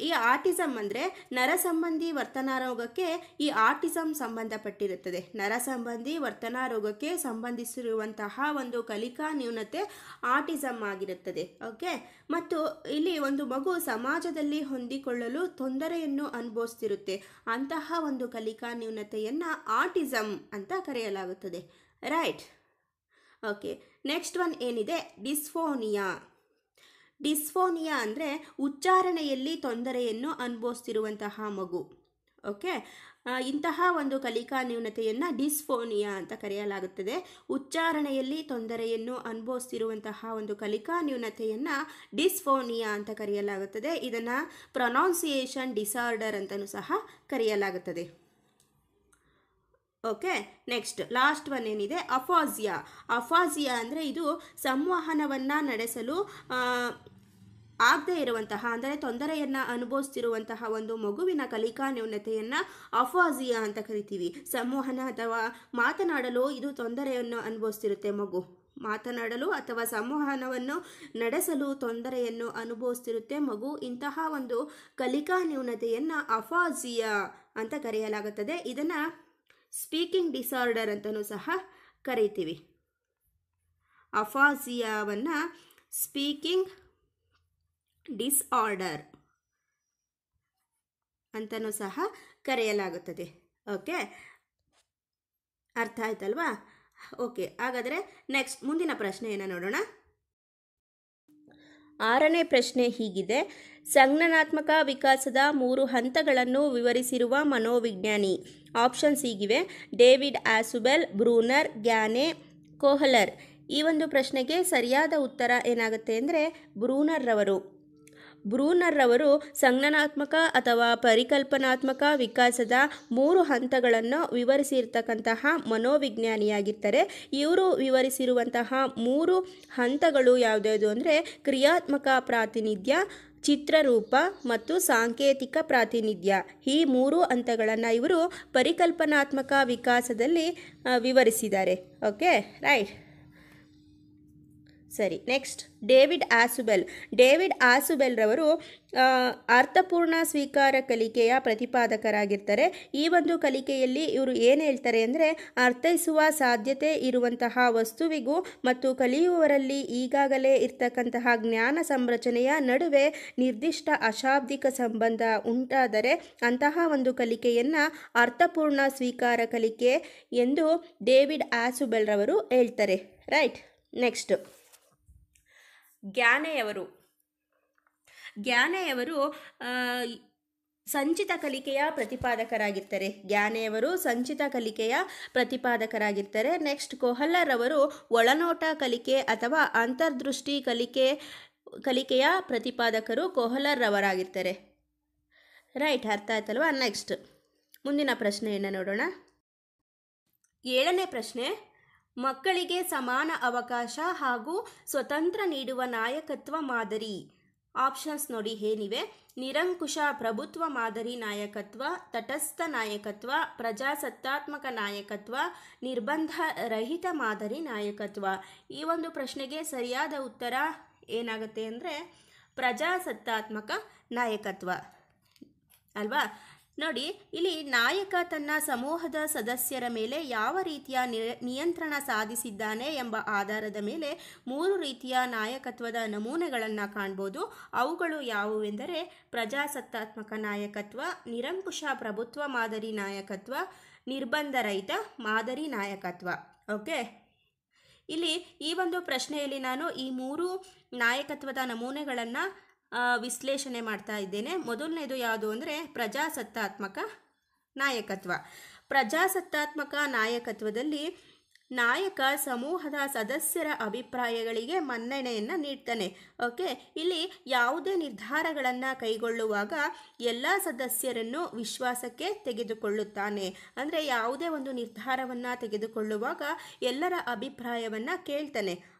ಈ ಆಟಿಸಮ್ ಅಂದರೆ ನರ ಸಂಬಂಧಿ ವರ್ತನಾ ರೋಗಕ್ಕೆ ಈ ಆಟಿಸಮ್ ಸಂಬಂಧಪಟ್ಟಿರುತ್ತದೆ. ನರ ಸಂಬಂಧಿ ವರ್ತನಾ ರೋಗಕ್ಕೆ ಸಂಬಂಧಿಸಿರುವಂತಹ ಒಂದು ಕಲಿಕಾ ನ್ಯೂನತೆ ಆಟಿಸಮ್ ಆಗಿರುತ್ತದೆ. ಓಕೆ? ಮತ್ತು ಇಲ್ಲಿ ಒಂದು ಮಗು ಸಮಾಜದಲ್ಲಿ ಹೊಂದಿಕೊಳ್ಳಲು ತೊಂದರೆಯನ್ನು ಅನುಭವಿಸ್ತಿರುತ್ತೆ. ಅಂತಹ ಒಂದು ಕಲಿಕಾ ನ್ಯೂನತೆಯನ್ನು ಆಟಿಸಮ್ ಅಂತ ಕರೆಯಲಾಗುತ್ತದೆ. ರೈಟ್? ಓಕೆ? ನೆಕ್ಸ್ಟ್ ಒನ್ ಏನಿದೆ? ಡಿಸ್ಫೋನಿಯಾ ಡಿಸ್ಫೋನಿಯಾ ಅಂದರೆ ಉಚ್ಚಾರಣೆಯಲ್ಲಿ ತೊಂದರೆಯನ್ನು ಅನುಭವಿಸ್ತಿರುವಂತಹ ಮಗು. ಓಕೆ ಇಂತಹ ಒಂದು ಕಲಿಕಾ ನ್ಯೂನತೆಯನ್ನು ಡಿಸ್ಫೋನಿಯಾ ಅಂತ ಕರೆಯಲಾಗುತ್ತದೆ. ಉಚ್ಚಾರಣೆಯಲ್ಲಿ ತೊಂದರೆಯನ್ನು ಅನುಭವಿಸ್ತಿರುವಂತಹ ಒಂದು ಕಲಿಕಾ ನ್ಯೂನತೆಯನ್ನು ಡಿಸ್ಫೋನಿಯಾ ಅಂತ ಕರೆಯಲಾಗುತ್ತದೆ. ಇದನ್ನು ಪ್ರೊನೌನ್ಸಿಯೇಷನ್ ಡಿಸಾರ್ಡರ್ ಅಂತಲೂ ಸಹ ಕರೆಯಲಾಗುತ್ತದೆ. ಓಕೆ ನೆಕ್ಸ್ಟ್ ಲಾಸ್ಟ್ ಒನ್ ಏನಿದೆ? ಅಫಾಜಿಯಾ. ಅಫಾಜಿಯಾ ಅಂದರೆ ಇದು ಸಂವಹನವನ್ನು ನಡೆಸಲು ಆಗದೇ ಇರುವಂತಹ, ಅಂದರೆ ತೊಂದರೆಯನ್ನು ಅನುಭವಿಸ್ತಿರುವಂತಹ ಒಂದು ಮಗುವಿನ ಕಲಿಕಾ ನ್ಯೂನತೆಯನ್ನು ಅಫಾಜಿಯಾ ಅಂತ ಕರಿತೀವಿ. ಸಂವಹನ ಅಥವಾ ಮಾತನಾಡಲು ಇದು ತೊಂದರೆಯನ್ನು ಅನುಭವಿಸ್ತಿರುತ್ತೆ ಮಗು. ಮಾತನಾಡಲು ಅಥವಾ ಸಂವಹನವನ್ನು ನಡೆಸಲು ತೊಂದರೆಯನ್ನು ಅನುಭವಿಸ್ತಿರುತ್ತೆ ಮಗು. ಇಂತಹ ಒಂದು ಕಲಿಕಾ ನ್ಯೂನತೆಯನ್ನು ಅಫಾಜಿಯಾ ಅಂತ ಕರೆಯಲಾಗುತ್ತದೆ. ಇದನ್ನು ಸ್ಪೀಕಿಂಗ್ ಡಿಸಾರ್ಡರ್ ಅಂತಲೂ ಸಹ ಕರಿತೀವಿ. ಅಫಾಸಿಯಾವನ್ನು ಸ್ಪೀಕಿಂಗ್ ಡಿಸ್ಆರ್ಡರ್ ಅಂತಲೂ ಸಹ ಕರೆಯಲಾಗುತ್ತದೆ. ಓಕೆ? ಅರ್ಥ ಆಯ್ತಲ್ವಾ? ಓಕೆ, ಹಾಗಾದರೆ ನೆಕ್ಸ್ಟ್ ಮುಂದಿನ ಪ್ರಶ್ನೆಯನ್ನು ನೋಡೋಣ. ಆರನೇ ಪ್ರಶ್ನೆ ಹೀಗಿದೆ. ಸಂಜ್ಞಾನಾತ್ಮಕ ವಿಕಾಸದ ಮೂರು ಹಂತಗಳನ್ನು ವಿವರಿಸಿರುವ ಮನೋವಿಜ್ಞಾನಿ. ಆಪ್ಷನ್ಸ್ ಹೀಗಿವೆ. David Ausubel, Bruner, Gagne, Kohler. ಈ ಒಂದು ಪ್ರಶ್ನೆಗೆ ಸರಿಯಾದ ಉತ್ತರ ಏನಾಗುತ್ತೆ ಅಂದರೆ ಬ್ರೂನರ್ರವರು. ಬ್ರೂನರ್ರವರು ಸಂಜ್ಞಾನಾತ್ಮಕ ಅಥವಾ ಪರಿಕಲ್ಪನಾತ್ಮಕ ವಿಕಾಸದ ಮೂರು ಹಂತಗಳನ್ನು ವಿವರಿಸಿರ್ತಕ್ಕಂತಹ ಮನೋವಿಜ್ಞಾನಿಯಾಗಿರ್ತಾರೆ. ಇವರು ವಿವರಿಸಿರುವಂತಹ ಮೂರು ಹಂತಗಳು ಯಾವುದ್ಯಾವುದು ಅಂದರೆ ಕ್ರಿಯಾತ್ಮಕ ಪ್ರಾತಿನಿಧ್ಯ, ಚಿತ್ರರೂಪ ಮತ್ತು ಸಾಂಕೇತಿಕ ಪ್ರಾತಿನಿಧ್ಯ. ಈ ಮೂರು ಹಂತಗಳನ್ನು ಇವರು ಪರಿಕಲ್ಪನಾತ್ಮಕ ವಿಕಾಸದಲ್ಲಿ ವಿವರಿಸಿದ್ದಾರೆ. ಓಕೆ ರೈಟ್ ಸರಿ next David Ausubel. David Ausubel ರವರು ಅರ್ಥಪೂರ್ಣ ಸ್ವೀಕಾರ ಕಲಿಕೆಯ ಪ್ರತಿಪಾದಕರಾಗಿರ್ತಾರೆ. ಈ ಒಂದು ಕಲಿಕೆಯಲ್ಲಿ ಇವರು ಏನು ಹೇಳ್ತಾರೆ ಅಂದರೆ, ಅರ್ಥೈಸುವ ಸಾಧ್ಯತೆ ಇರುವಂತಹ ವಸ್ತುವಿಗೂ ಮತ್ತು ಕಲಿಯುವವರಲ್ಲಿ ಈಗಾಗಲೇ ಇರ್ತಕ್ಕಂತಹ ಜ್ಞಾನ ಸಂರಚನೆಯ ನಡುವೆ ನಿರ್ದಿಷ್ಟ ಅಶಾಬ್ದಿಕ ಸಂಬಂಧ ಉಂಟಾದರೆ ಅಂತಹ ಒಂದು ಕಲಿಕೆಯನ್ನು ಅರ್ಥಪೂರ್ಣ ಸ್ವೀಕಾರ ಕಲಿಕೆ ಎಂದು ಡೇವಿಡ್ ಆಸುಬೆಲ್ ರವರು ಹೇಳ್ತಾರೆ. Right next ಜ್ಞಾನೆಯವರು. ಗ್ಯಾನೆಯವರು ಸಂಚಿತ ಕಲಿಕೆಯ ಪ್ರತಿಪಾದಕರಾಗಿರ್ತಾರೆ. ಗ್ಯಾನೆಯವರು ಸಂಚಿತ ಕಲಿಕೆಯ ಪ್ರತಿಪಾದಕರಾಗಿರ್ತಾರೆ. ನೆಕ್ಸ್ಟ್ ಕೊಹಲ್ಲರವರು ಒಳನೋಟ ಕಲಿಕೆ ಅಥವಾ ಅಂತರ್ದೃಷ್ಟಿ ಕಲಿಕೆ, ಕಲಿಕೆಯ ಪ್ರತಿಪಾದಕರು ಕೊಹಲರ್ರವರಾಗಿರ್ತಾರೆ ರೈಟ್ ಅರ್ಥ ಆಯ್ತಲ್ವಾ? ನೆಕ್ಸ್ಟ್ ಮುಂದಿನ ಪ್ರಶ್ನೆಯನ್ನು ನೋಡೋಣ. ಏಳನೇ ಪ್ರಶ್ನೆ ಮಕ್ಕಳಿಗೆ ಸಮಾನ ಅವಕಾಶ ಹಾಗೂ ಸ್ವತಂತ್ರ ನೀಡುವ ನಾಯಕತ್ವ ಮಾದರಿ. ಆಪ್ಷನ್ಸ್ ನೋಡಿ ಏನಿವೆ. ನಿರಂಕುಶ ಪ್ರಭುತ್ವ ಮಾದರಿ ನಾಯಕತ್ವ, ತಟಸ್ಥ ನಾಯಕತ್ವ, ಪ್ರಜಾಸತ್ತಾತ್ಮಕ ನಾಯಕತ್ವ ನಿರ್ಬಂಧ ರಹಿತ ಮಾದರಿ ನಾಯಕತ್ವ. ಈ ಒಂದು ಪ್ರಶ್ನೆಗೆ ಸರಿಯಾದ ಉತ್ತರ ಏನಾಗುತ್ತೆ ಅಂದರೆ ಪ್ರಜಾಸತ್ತಾತ್ಮಕ ನಾಯಕತ್ವ. ಅಲ್ವಾ? ನೋಡಿ, ಇಲ್ಲಿ ನಾಯಕ ತನ್ನ ಸಮೂಹದ ಸದಸ್ಯರ ಮೇಲೆ ಯಾವ ರೀತಿಯ ನಿಯಂತ್ರಣ ಸಾಧಿಸಿದ್ದಾನೆ ಎಂಬ ಆಧಾರದ ಮೇಲೆ ಮೂರು ರೀತಿಯ ನಾಯಕತ್ವದ ನಮೂನೆಗಳನ್ನು ಕಾಣ್ಬೋದು. ಅವುಗಳು ಯಾವುವೆಂದರೆ ಪ್ರಜಾಸತ್ತಾತ್ಮಕ ನಾಯಕತ್ವ, ನಿರಂಕುಶ ಪ್ರಭುತ್ವ, ಮಾದರಿ ನಾಯಕತ್ವ, ನಿರ್ಬಂಧ ರಹಿತ, ಮಾದರಿ ನಾಯಕತ್ವ. ಓಕೆ? ಇಲ್ಲಿ ಈ ಒಂದು ಪ್ರಶ್ನೆಯಲ್ಲಿ ನಾನು ಈ ಮೂರು ನಾಯಕತ್ವದ ನಮೂನೆಗಳನ್ನು ವಿಶ್ಲೇಷಣೆ ಮಾಡ್ತಾ ಇದ್ದೇನೆ. ಮೊದಲನೇದು ಯಾವುದು ಅಂದರೆ ಪ್ರಜಾಸತ್ತಾತ್ಮಕ ನಾಯಕತ್ವ. ಪ್ರಜಾಸತ್ತಾತ್ಮಕ ನಾಯಕತ್ವದಲ್ಲಿ ನಾಯಕ ಸಮೂಹದ ಸದಸ್ಯರ ಅಭಿಪ್ರಾಯಗಳಿಗೆ ಮನ್ನಣೆಯನ್ನು ನೀಡ್ತಾನೆ. ಓಕೆ? ಇಲ್ಲಿ ಯಾವುದೇ ನಿರ್ಧಾರಗಳನ್ನು ಕೈಗೊಳ್ಳುವಾಗ ಎಲ್ಲ ಸದಸ್ಯರನ್ನು ವಿಶ್ವಾಸಕ್ಕೆ ತೆಗೆದುಕೊಳ್ಳುತ್ತಾನೆ. ಅಂದರೆ ಯಾವುದೇ ಒಂದು ನಿರ್ಧಾರವನ್ನು ತೆಗೆದುಕೊಳ್ಳುವಾಗ ಎಲ್ಲರ ಅಭಿಪ್ರಾಯವನ್ನು ಕೇಳ್ತಾನೆ.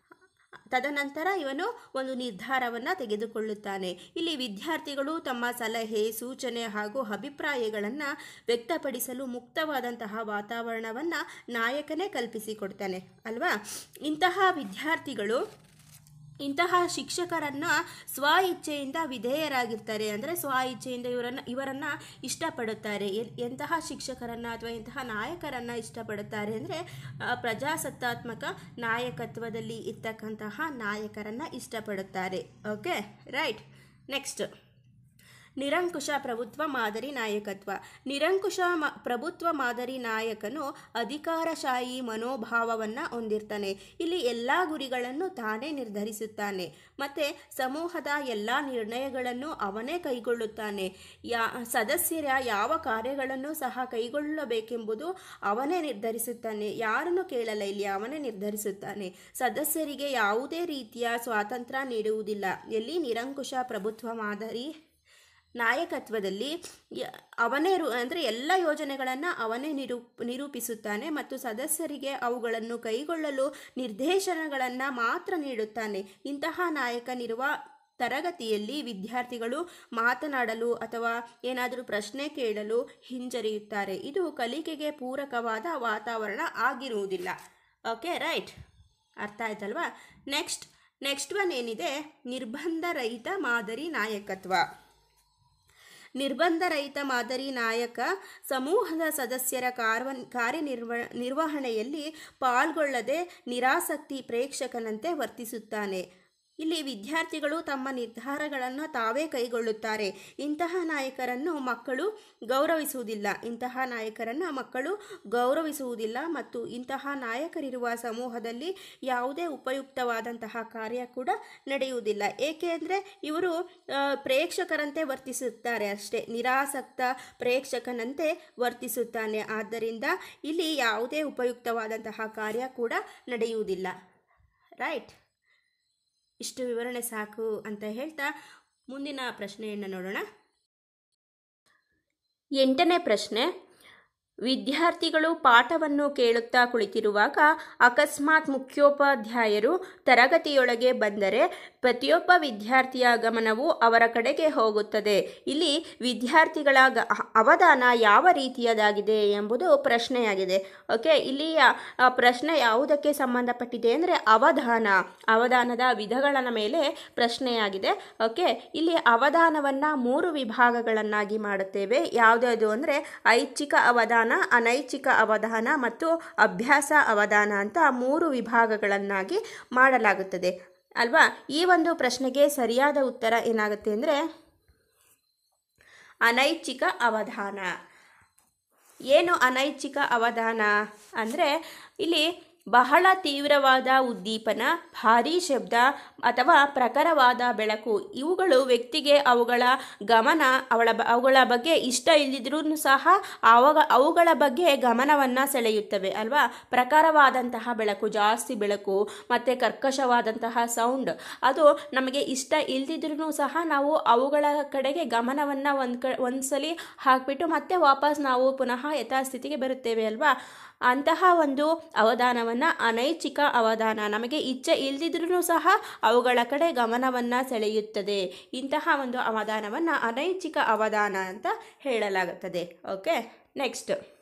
ತದನಂತರ ಇವನು ಒಂದು ನಿರ್ಧಾರವನ್ನು ತೆಗೆದುಕೊಳ್ಳುತ್ತಾನೆ. ಇಲ್ಲಿ ವಿದ್ಯಾರ್ಥಿಗಳು ತಮ್ಮ ಸಲಹೆ, ಸೂಚನೆ ಹಾಗೂ ಅಭಿಪ್ರಾಯಗಳನ್ನು ವ್ಯಕ್ತಪಡಿಸಲು ಮುಕ್ತವಾದಂತಹ ವಾತಾವರಣವನ್ನು ನಾಯಕನೇ ಕಲ್ಪಿಸಿಕೊಡ್ತಾನೆ. ಅಲ್ವಾ? ಇಂತಹ ವಿದ್ಯಾರ್ಥಿಗಳು ಇಂತಹ ಶಿಕ್ಷಕರನ್ನು ಸ್ವ ಇಚ್ಛೆಯಿಂದ ವಿಧೇಯರಾಗಿರ್ತಾರೆ. ಅಂದರೆ ಸ್ವ ಇಚ್ಛೆಯಿಂದ ಇವರನ್ನು ಇವರನ್ನು ಇಷ್ಟಪಡುತ್ತಾರೆ. ಎಂತಹ ಶಿಕ್ಷಕರನ್ನು ಅಥವಾ ಎಂತಹ ನಾಯಕರನ್ನು ಇಷ್ಟಪಡುತ್ತಾರೆ ಅಂದರೆ ಪ್ರಜಾಸತ್ತಾತ್ಮಕ ನಾಯಕತ್ವದಲ್ಲಿ ಇರ್ತಕ್ಕಂತಹ ನಾಯಕರನ್ನು ಇಷ್ಟಪಡುತ್ತಾರೆ. ಓಕೆ ರೈಟ್ ನೆಕ್ಸ್ಟ್ ನಿರಂಕುಶ ಪ್ರಭುತ್ವ ಮಾದರಿ ನಾಯಕತ್ವ. ನಿರಂಕುಶ ಮ, ಪ್ರಭುತ್ವ ಮಾದರಿ ನಾಯಕನು ಅಧಿಕಾರಶಾಹಿ ಮನೋಭಾವವನ್ನು ಹೊಂದಿರ್ತಾನೆ. ಇಲ್ಲಿ ಎಲ್ಲ ಗುರಿಗಳನ್ನು ತಾನೇ ನಿರ್ಧರಿಸುತ್ತಾನೆ. ಮತ್ತು ಸಮೂಹದ ಎಲ್ಲ ನಿರ್ಣಯಗಳನ್ನು ಅವನೇ ಕೈಗೊಳ್ಳುತ್ತಾನೆ. ಯಾ, ಸದಸ್ಯರ ಯಾವ ಕಾರ್ಯಗಳನ್ನು ಸಹ ಕೈಗೊಳ್ಳಬೇಕೆಂಬುದು ಅವನೇ ನಿರ್ಧರಿಸುತ್ತಾನೆ. ಯಾರನ್ನು ಕೇಳಲ್ಲ, ಇಲ್ಲಿ ಅವನೇ ನಿರ್ಧರಿಸುತ್ತಾನೆ. ಸದಸ್ಯರಿಗೆ ಯಾವುದೇ ರೀತಿಯ ಸ್ವಾತಂತ್ರ್ಯ ನೀಡುವುದಿಲ್ಲ. ಎಲ್ಲಿ ನಿರಂಕುಶ ಪ್ರಭುತ್ವ ಮಾದರಿ ನಾಯಕತ್ವದಲ್ಲಿ ಅವನೇ ರು, ಅಂದರೆ ಎಲ್ಲ ಯೋಜನೆಗಳನ್ನು ಅವನೇ ನಿರೂಪ್, ನಿರೂಪಿಸುತ್ತಾನೆ ಮತ್ತು ಸದಸ್ಯರಿಗೆ ಅವುಗಳನ್ನು ಕೈಗೊಳ್ಳಲು ನಿರ್ದೇಶನಗಳನ್ನು ಮಾತ್ರ ನೀಡುತ್ತಾನೆ. ಇಂತಹ ನಾಯಕನಿರುವ ತರಗತಿಯಲ್ಲಿ ವಿದ್ಯಾರ್ಥಿಗಳು ಮಾತನಾಡಲು ಅಥವಾ ಏನಾದರೂ ಪ್ರಶ್ನೆ ಕೇಳಲು ಹಿಂಜರಿಯುತ್ತಾರೆ. ಇದು ಕಲಿಕೆಗೆ ಪೂರಕವಾದ ವಾತಾವರಣ ಆಗಿರುವುದಿಲ್ಲ. Okay, right. ಅರ್ಥ ಆಯ್ತಲ್ವಾ? ನೆಕ್ಸ್ಟ್ ನೆಕ್ಸ್ಟ್ ಒನ್ ಏನಿದೆ? ನಿರ್ಬಂಧ ರಹಿತ ಮಾದರಿ ನಾಯಕತ್ವ. ನಿರ್ಬಂಧ ರಹಿತ ಮಾದರಿ ನಾಯಕ ಸಮೂಹದ ಸದಸ್ಯರ ಕಾರ್ವ ಕಾರ್ಯನಿರ್ವ ನಿರ್ವಹಣೆಯಲ್ಲಿ ಪಾಲ್ಗೊಳ್ಳದೆ ನಿರಾಸಕ್ತಿ ಪ್ರೇಕ್ಷಕನಂತೆ ವರ್ತಿಸುತ್ತಾನೆ. ಇಲ್ಲಿ ವಿದ್ಯಾರ್ಥಿಗಳು ತಮ್ಮ ನಿರ್ಧಾರಗಳನ್ನು ತಾವೇ ಕೈಗೊಳ್ಳುತ್ತಾರೆ. ಇಂತಹ ನಾಯಕರನ್ನು ಮಕ್ಕಳು ಗೌರವಿಸುವುದಿಲ್ಲ. ಇಂತಹ ನಾಯಕರನ್ನು ಮಕ್ಕಳು ಗೌರವಿಸುವುದಿಲ್ಲ ಮತ್ತು ಇಂತಹ ನಾಯಕರಿರುವ ಸಮೂಹದಲ್ಲಿ ಯಾವುದೇ ಉಪಯುಕ್ತವಾದಂತಹ ಕಾರ್ಯ ಕೂಡ ನಡೆಯುವುದಿಲ್ಲ. ಏಕೆ ಅಂದರೆ ಇವರು ಪ್ರೇಕ್ಷಕರಂತೆ ವರ್ತಿಸುತ್ತಾರೆ ಅಷ್ಟೇ. ನಿರಾಸಕ್ತ ಪ್ರೇಕ್ಷಕನಂತೆ ವರ್ತಿಸುತ್ತಾನೆ. ಆದ್ದರಿಂದ ಇಲ್ಲಿ ಯಾವುದೇ ಉಪಯುಕ್ತವಾದಂತಹ ಕಾರ್ಯ ಕೂಡ ನಡೆಯುವುದಿಲ್ಲ. ರೈಟ್. ಇಷ್ಟು ವಿವರಣೆ ಸಾಕು ಅಂತ ಹೇಳ್ತಾ ಮುಂದಿನ ಪ್ರಶ್ನೆಯನ್ನು ನೋಡೋಣ. ಎಂಟನೇ ಪ್ರಶ್ನೆ ವಿದ್ಯಾರ್ಥಿಗಳು ಪಾಠವನ್ನು ಕೇಳುತ್ತಾ ಕುಳಿತಿರುವಾಗ ಅಕಸ್ಮಾತ್ ಮುಖ್ಯೋಪಾಧ್ಯಾಯರು ತರಗತಿಯೊಳಗೆ ಬಂದರೆ ಪ್ರತಿಯೊಬ್ಬ ವಿದ್ಯಾರ್ಥಿಯ ಗಮನವು ಅವರ ಕಡೆಗೆ ಹೋಗುತ್ತದೆ. ಇಲ್ಲಿ ವಿದ್ಯಾರ್ಥಿಗಳ ಅವಧಾನ ಯಾವ ರೀತಿಯದಾಗಿದೆ ಎಂಬುದು ಪ್ರಶ್ನೆಯಾಗಿದೆ. ಓಕೆ, ಇಲ್ಲಿ ಆ ಪ್ರಶ್ನೆ ಯಾವುದಕ್ಕೆ ಸಂಬಂಧಪಟ್ಟಿದೆ ಅಂದರೆ ಅವಧಾನ. ಅವಧಾನದ ವಿಧಗಳ ಮೇಲೆ ಪ್ರಶ್ನೆಯಾಗಿದೆ. ಓಕೆ, ಇಲ್ಲಿ ಅವಧಾನವನ್ನು ಮೂರು ವಿಭಾಗಗಳನ್ನಾಗಿ ಮಾಡುತ್ತೇವೆ. ಯಾವುದ್ಯಾವುದು ಅಂದರೆ ಐಚ್ಛಿಕ ಅವಧಾನ ಅನೈಚ್ಛಿಕ ಅವಧಾನ ಮತ್ತು ಅಭ್ಯಾಸ ಅವಧಾನ ಅಂತ ಮೂರು ವಿಭಾಗಗಳನ್ನಾಗಿ ಮಾಡಲಾಗುತ್ತದೆ. ಅಲ್ವಾ? ಈ ಒಂದು ಪ್ರಶ್ನೆಗೆ ಸರಿಯಾದ ಉತ್ತರ ಏನಾಗುತ್ತೆ ಅಂದರೆ, ಅನೈಚ್ಛಿಕ ಅವಧಾನ. ಏನು ಅನೈಚ್ಛಿಕ ಅವಧಾನ ಅಂದರೆ, ಇಲ್ಲಿ ಬಹಳ ತೀವ್ರವಾದ ಉದ್ದೀಪನ, ಭಾರೀ ಶಬ್ದ ಅಥವಾ ಪ್ರಖರವಾದ ಬೆಳಕು. ಇವುಗಳು ವ್ಯಕ್ತಿಗೆ ಅವುಗಳ ಗಮನ, ಅವಳ ಅವುಗಳ ಬಗ್ಗೆ ಇಷ್ಟ ಇಲ್ಲದಿದ್ರೂ ಸಹ ಅವಾಗ ಅವುಗಳ ಬಗ್ಗೆ ಗಮನವನ್ನು ಸೆಳೆಯುತ್ತವೆ, ಅಲ್ವಾ? ಪ್ರಖರವಾದಂತಹ ಬೆಳಕು, ಜಾಸ್ತಿ ಬೆಳಕು, ಮತ್ತು ಕರ್ಕಶವಾದಂತಹ ಸೌಂಡ್, ಅದು ನಮಗೆ ಇಷ್ಟ ಇಲ್ಲದಿದ್ರೂ ಸಹ ನಾವು ಅವುಗಳ ಕಡೆಗೆ ಗಮನವನ್ನು ಒಂದು ಕ, ಒಂದ್ಸಲಿ ಹಾಕಿಬಿಟ್ಟು ಮತ್ತೆ ವಾಪಸ್ ನಾವು ಪುನಃ ಯಥಾಸ್ಥಿತಿಗೆ ಬರುತ್ತೇವೆ, ಅಲ್ವಾ? ಅಂತಹ ಒಂದು ಅವಧಾನವನ್ನು ಅನೈಚ್ಛಿಕ ಅವಧಾನ. ನಮಗೆ ಇಚ್ಛೆ ಇಲ್ದಿದ್ರೂ ಸಹ ಅವುಗಳ ಕಡೆ ಗಮನವನ್ನು ಸೆಳೆಯುತ್ತದೆ. ಇಂತಹ ಒಂದು ಅವಧಾನವನ್ನು ಅನೈಚ್ಛಿಕ ಅವಧಾನ ಅಂತ ಹೇಳಲಾಗುತ್ತದೆ. Okay, next.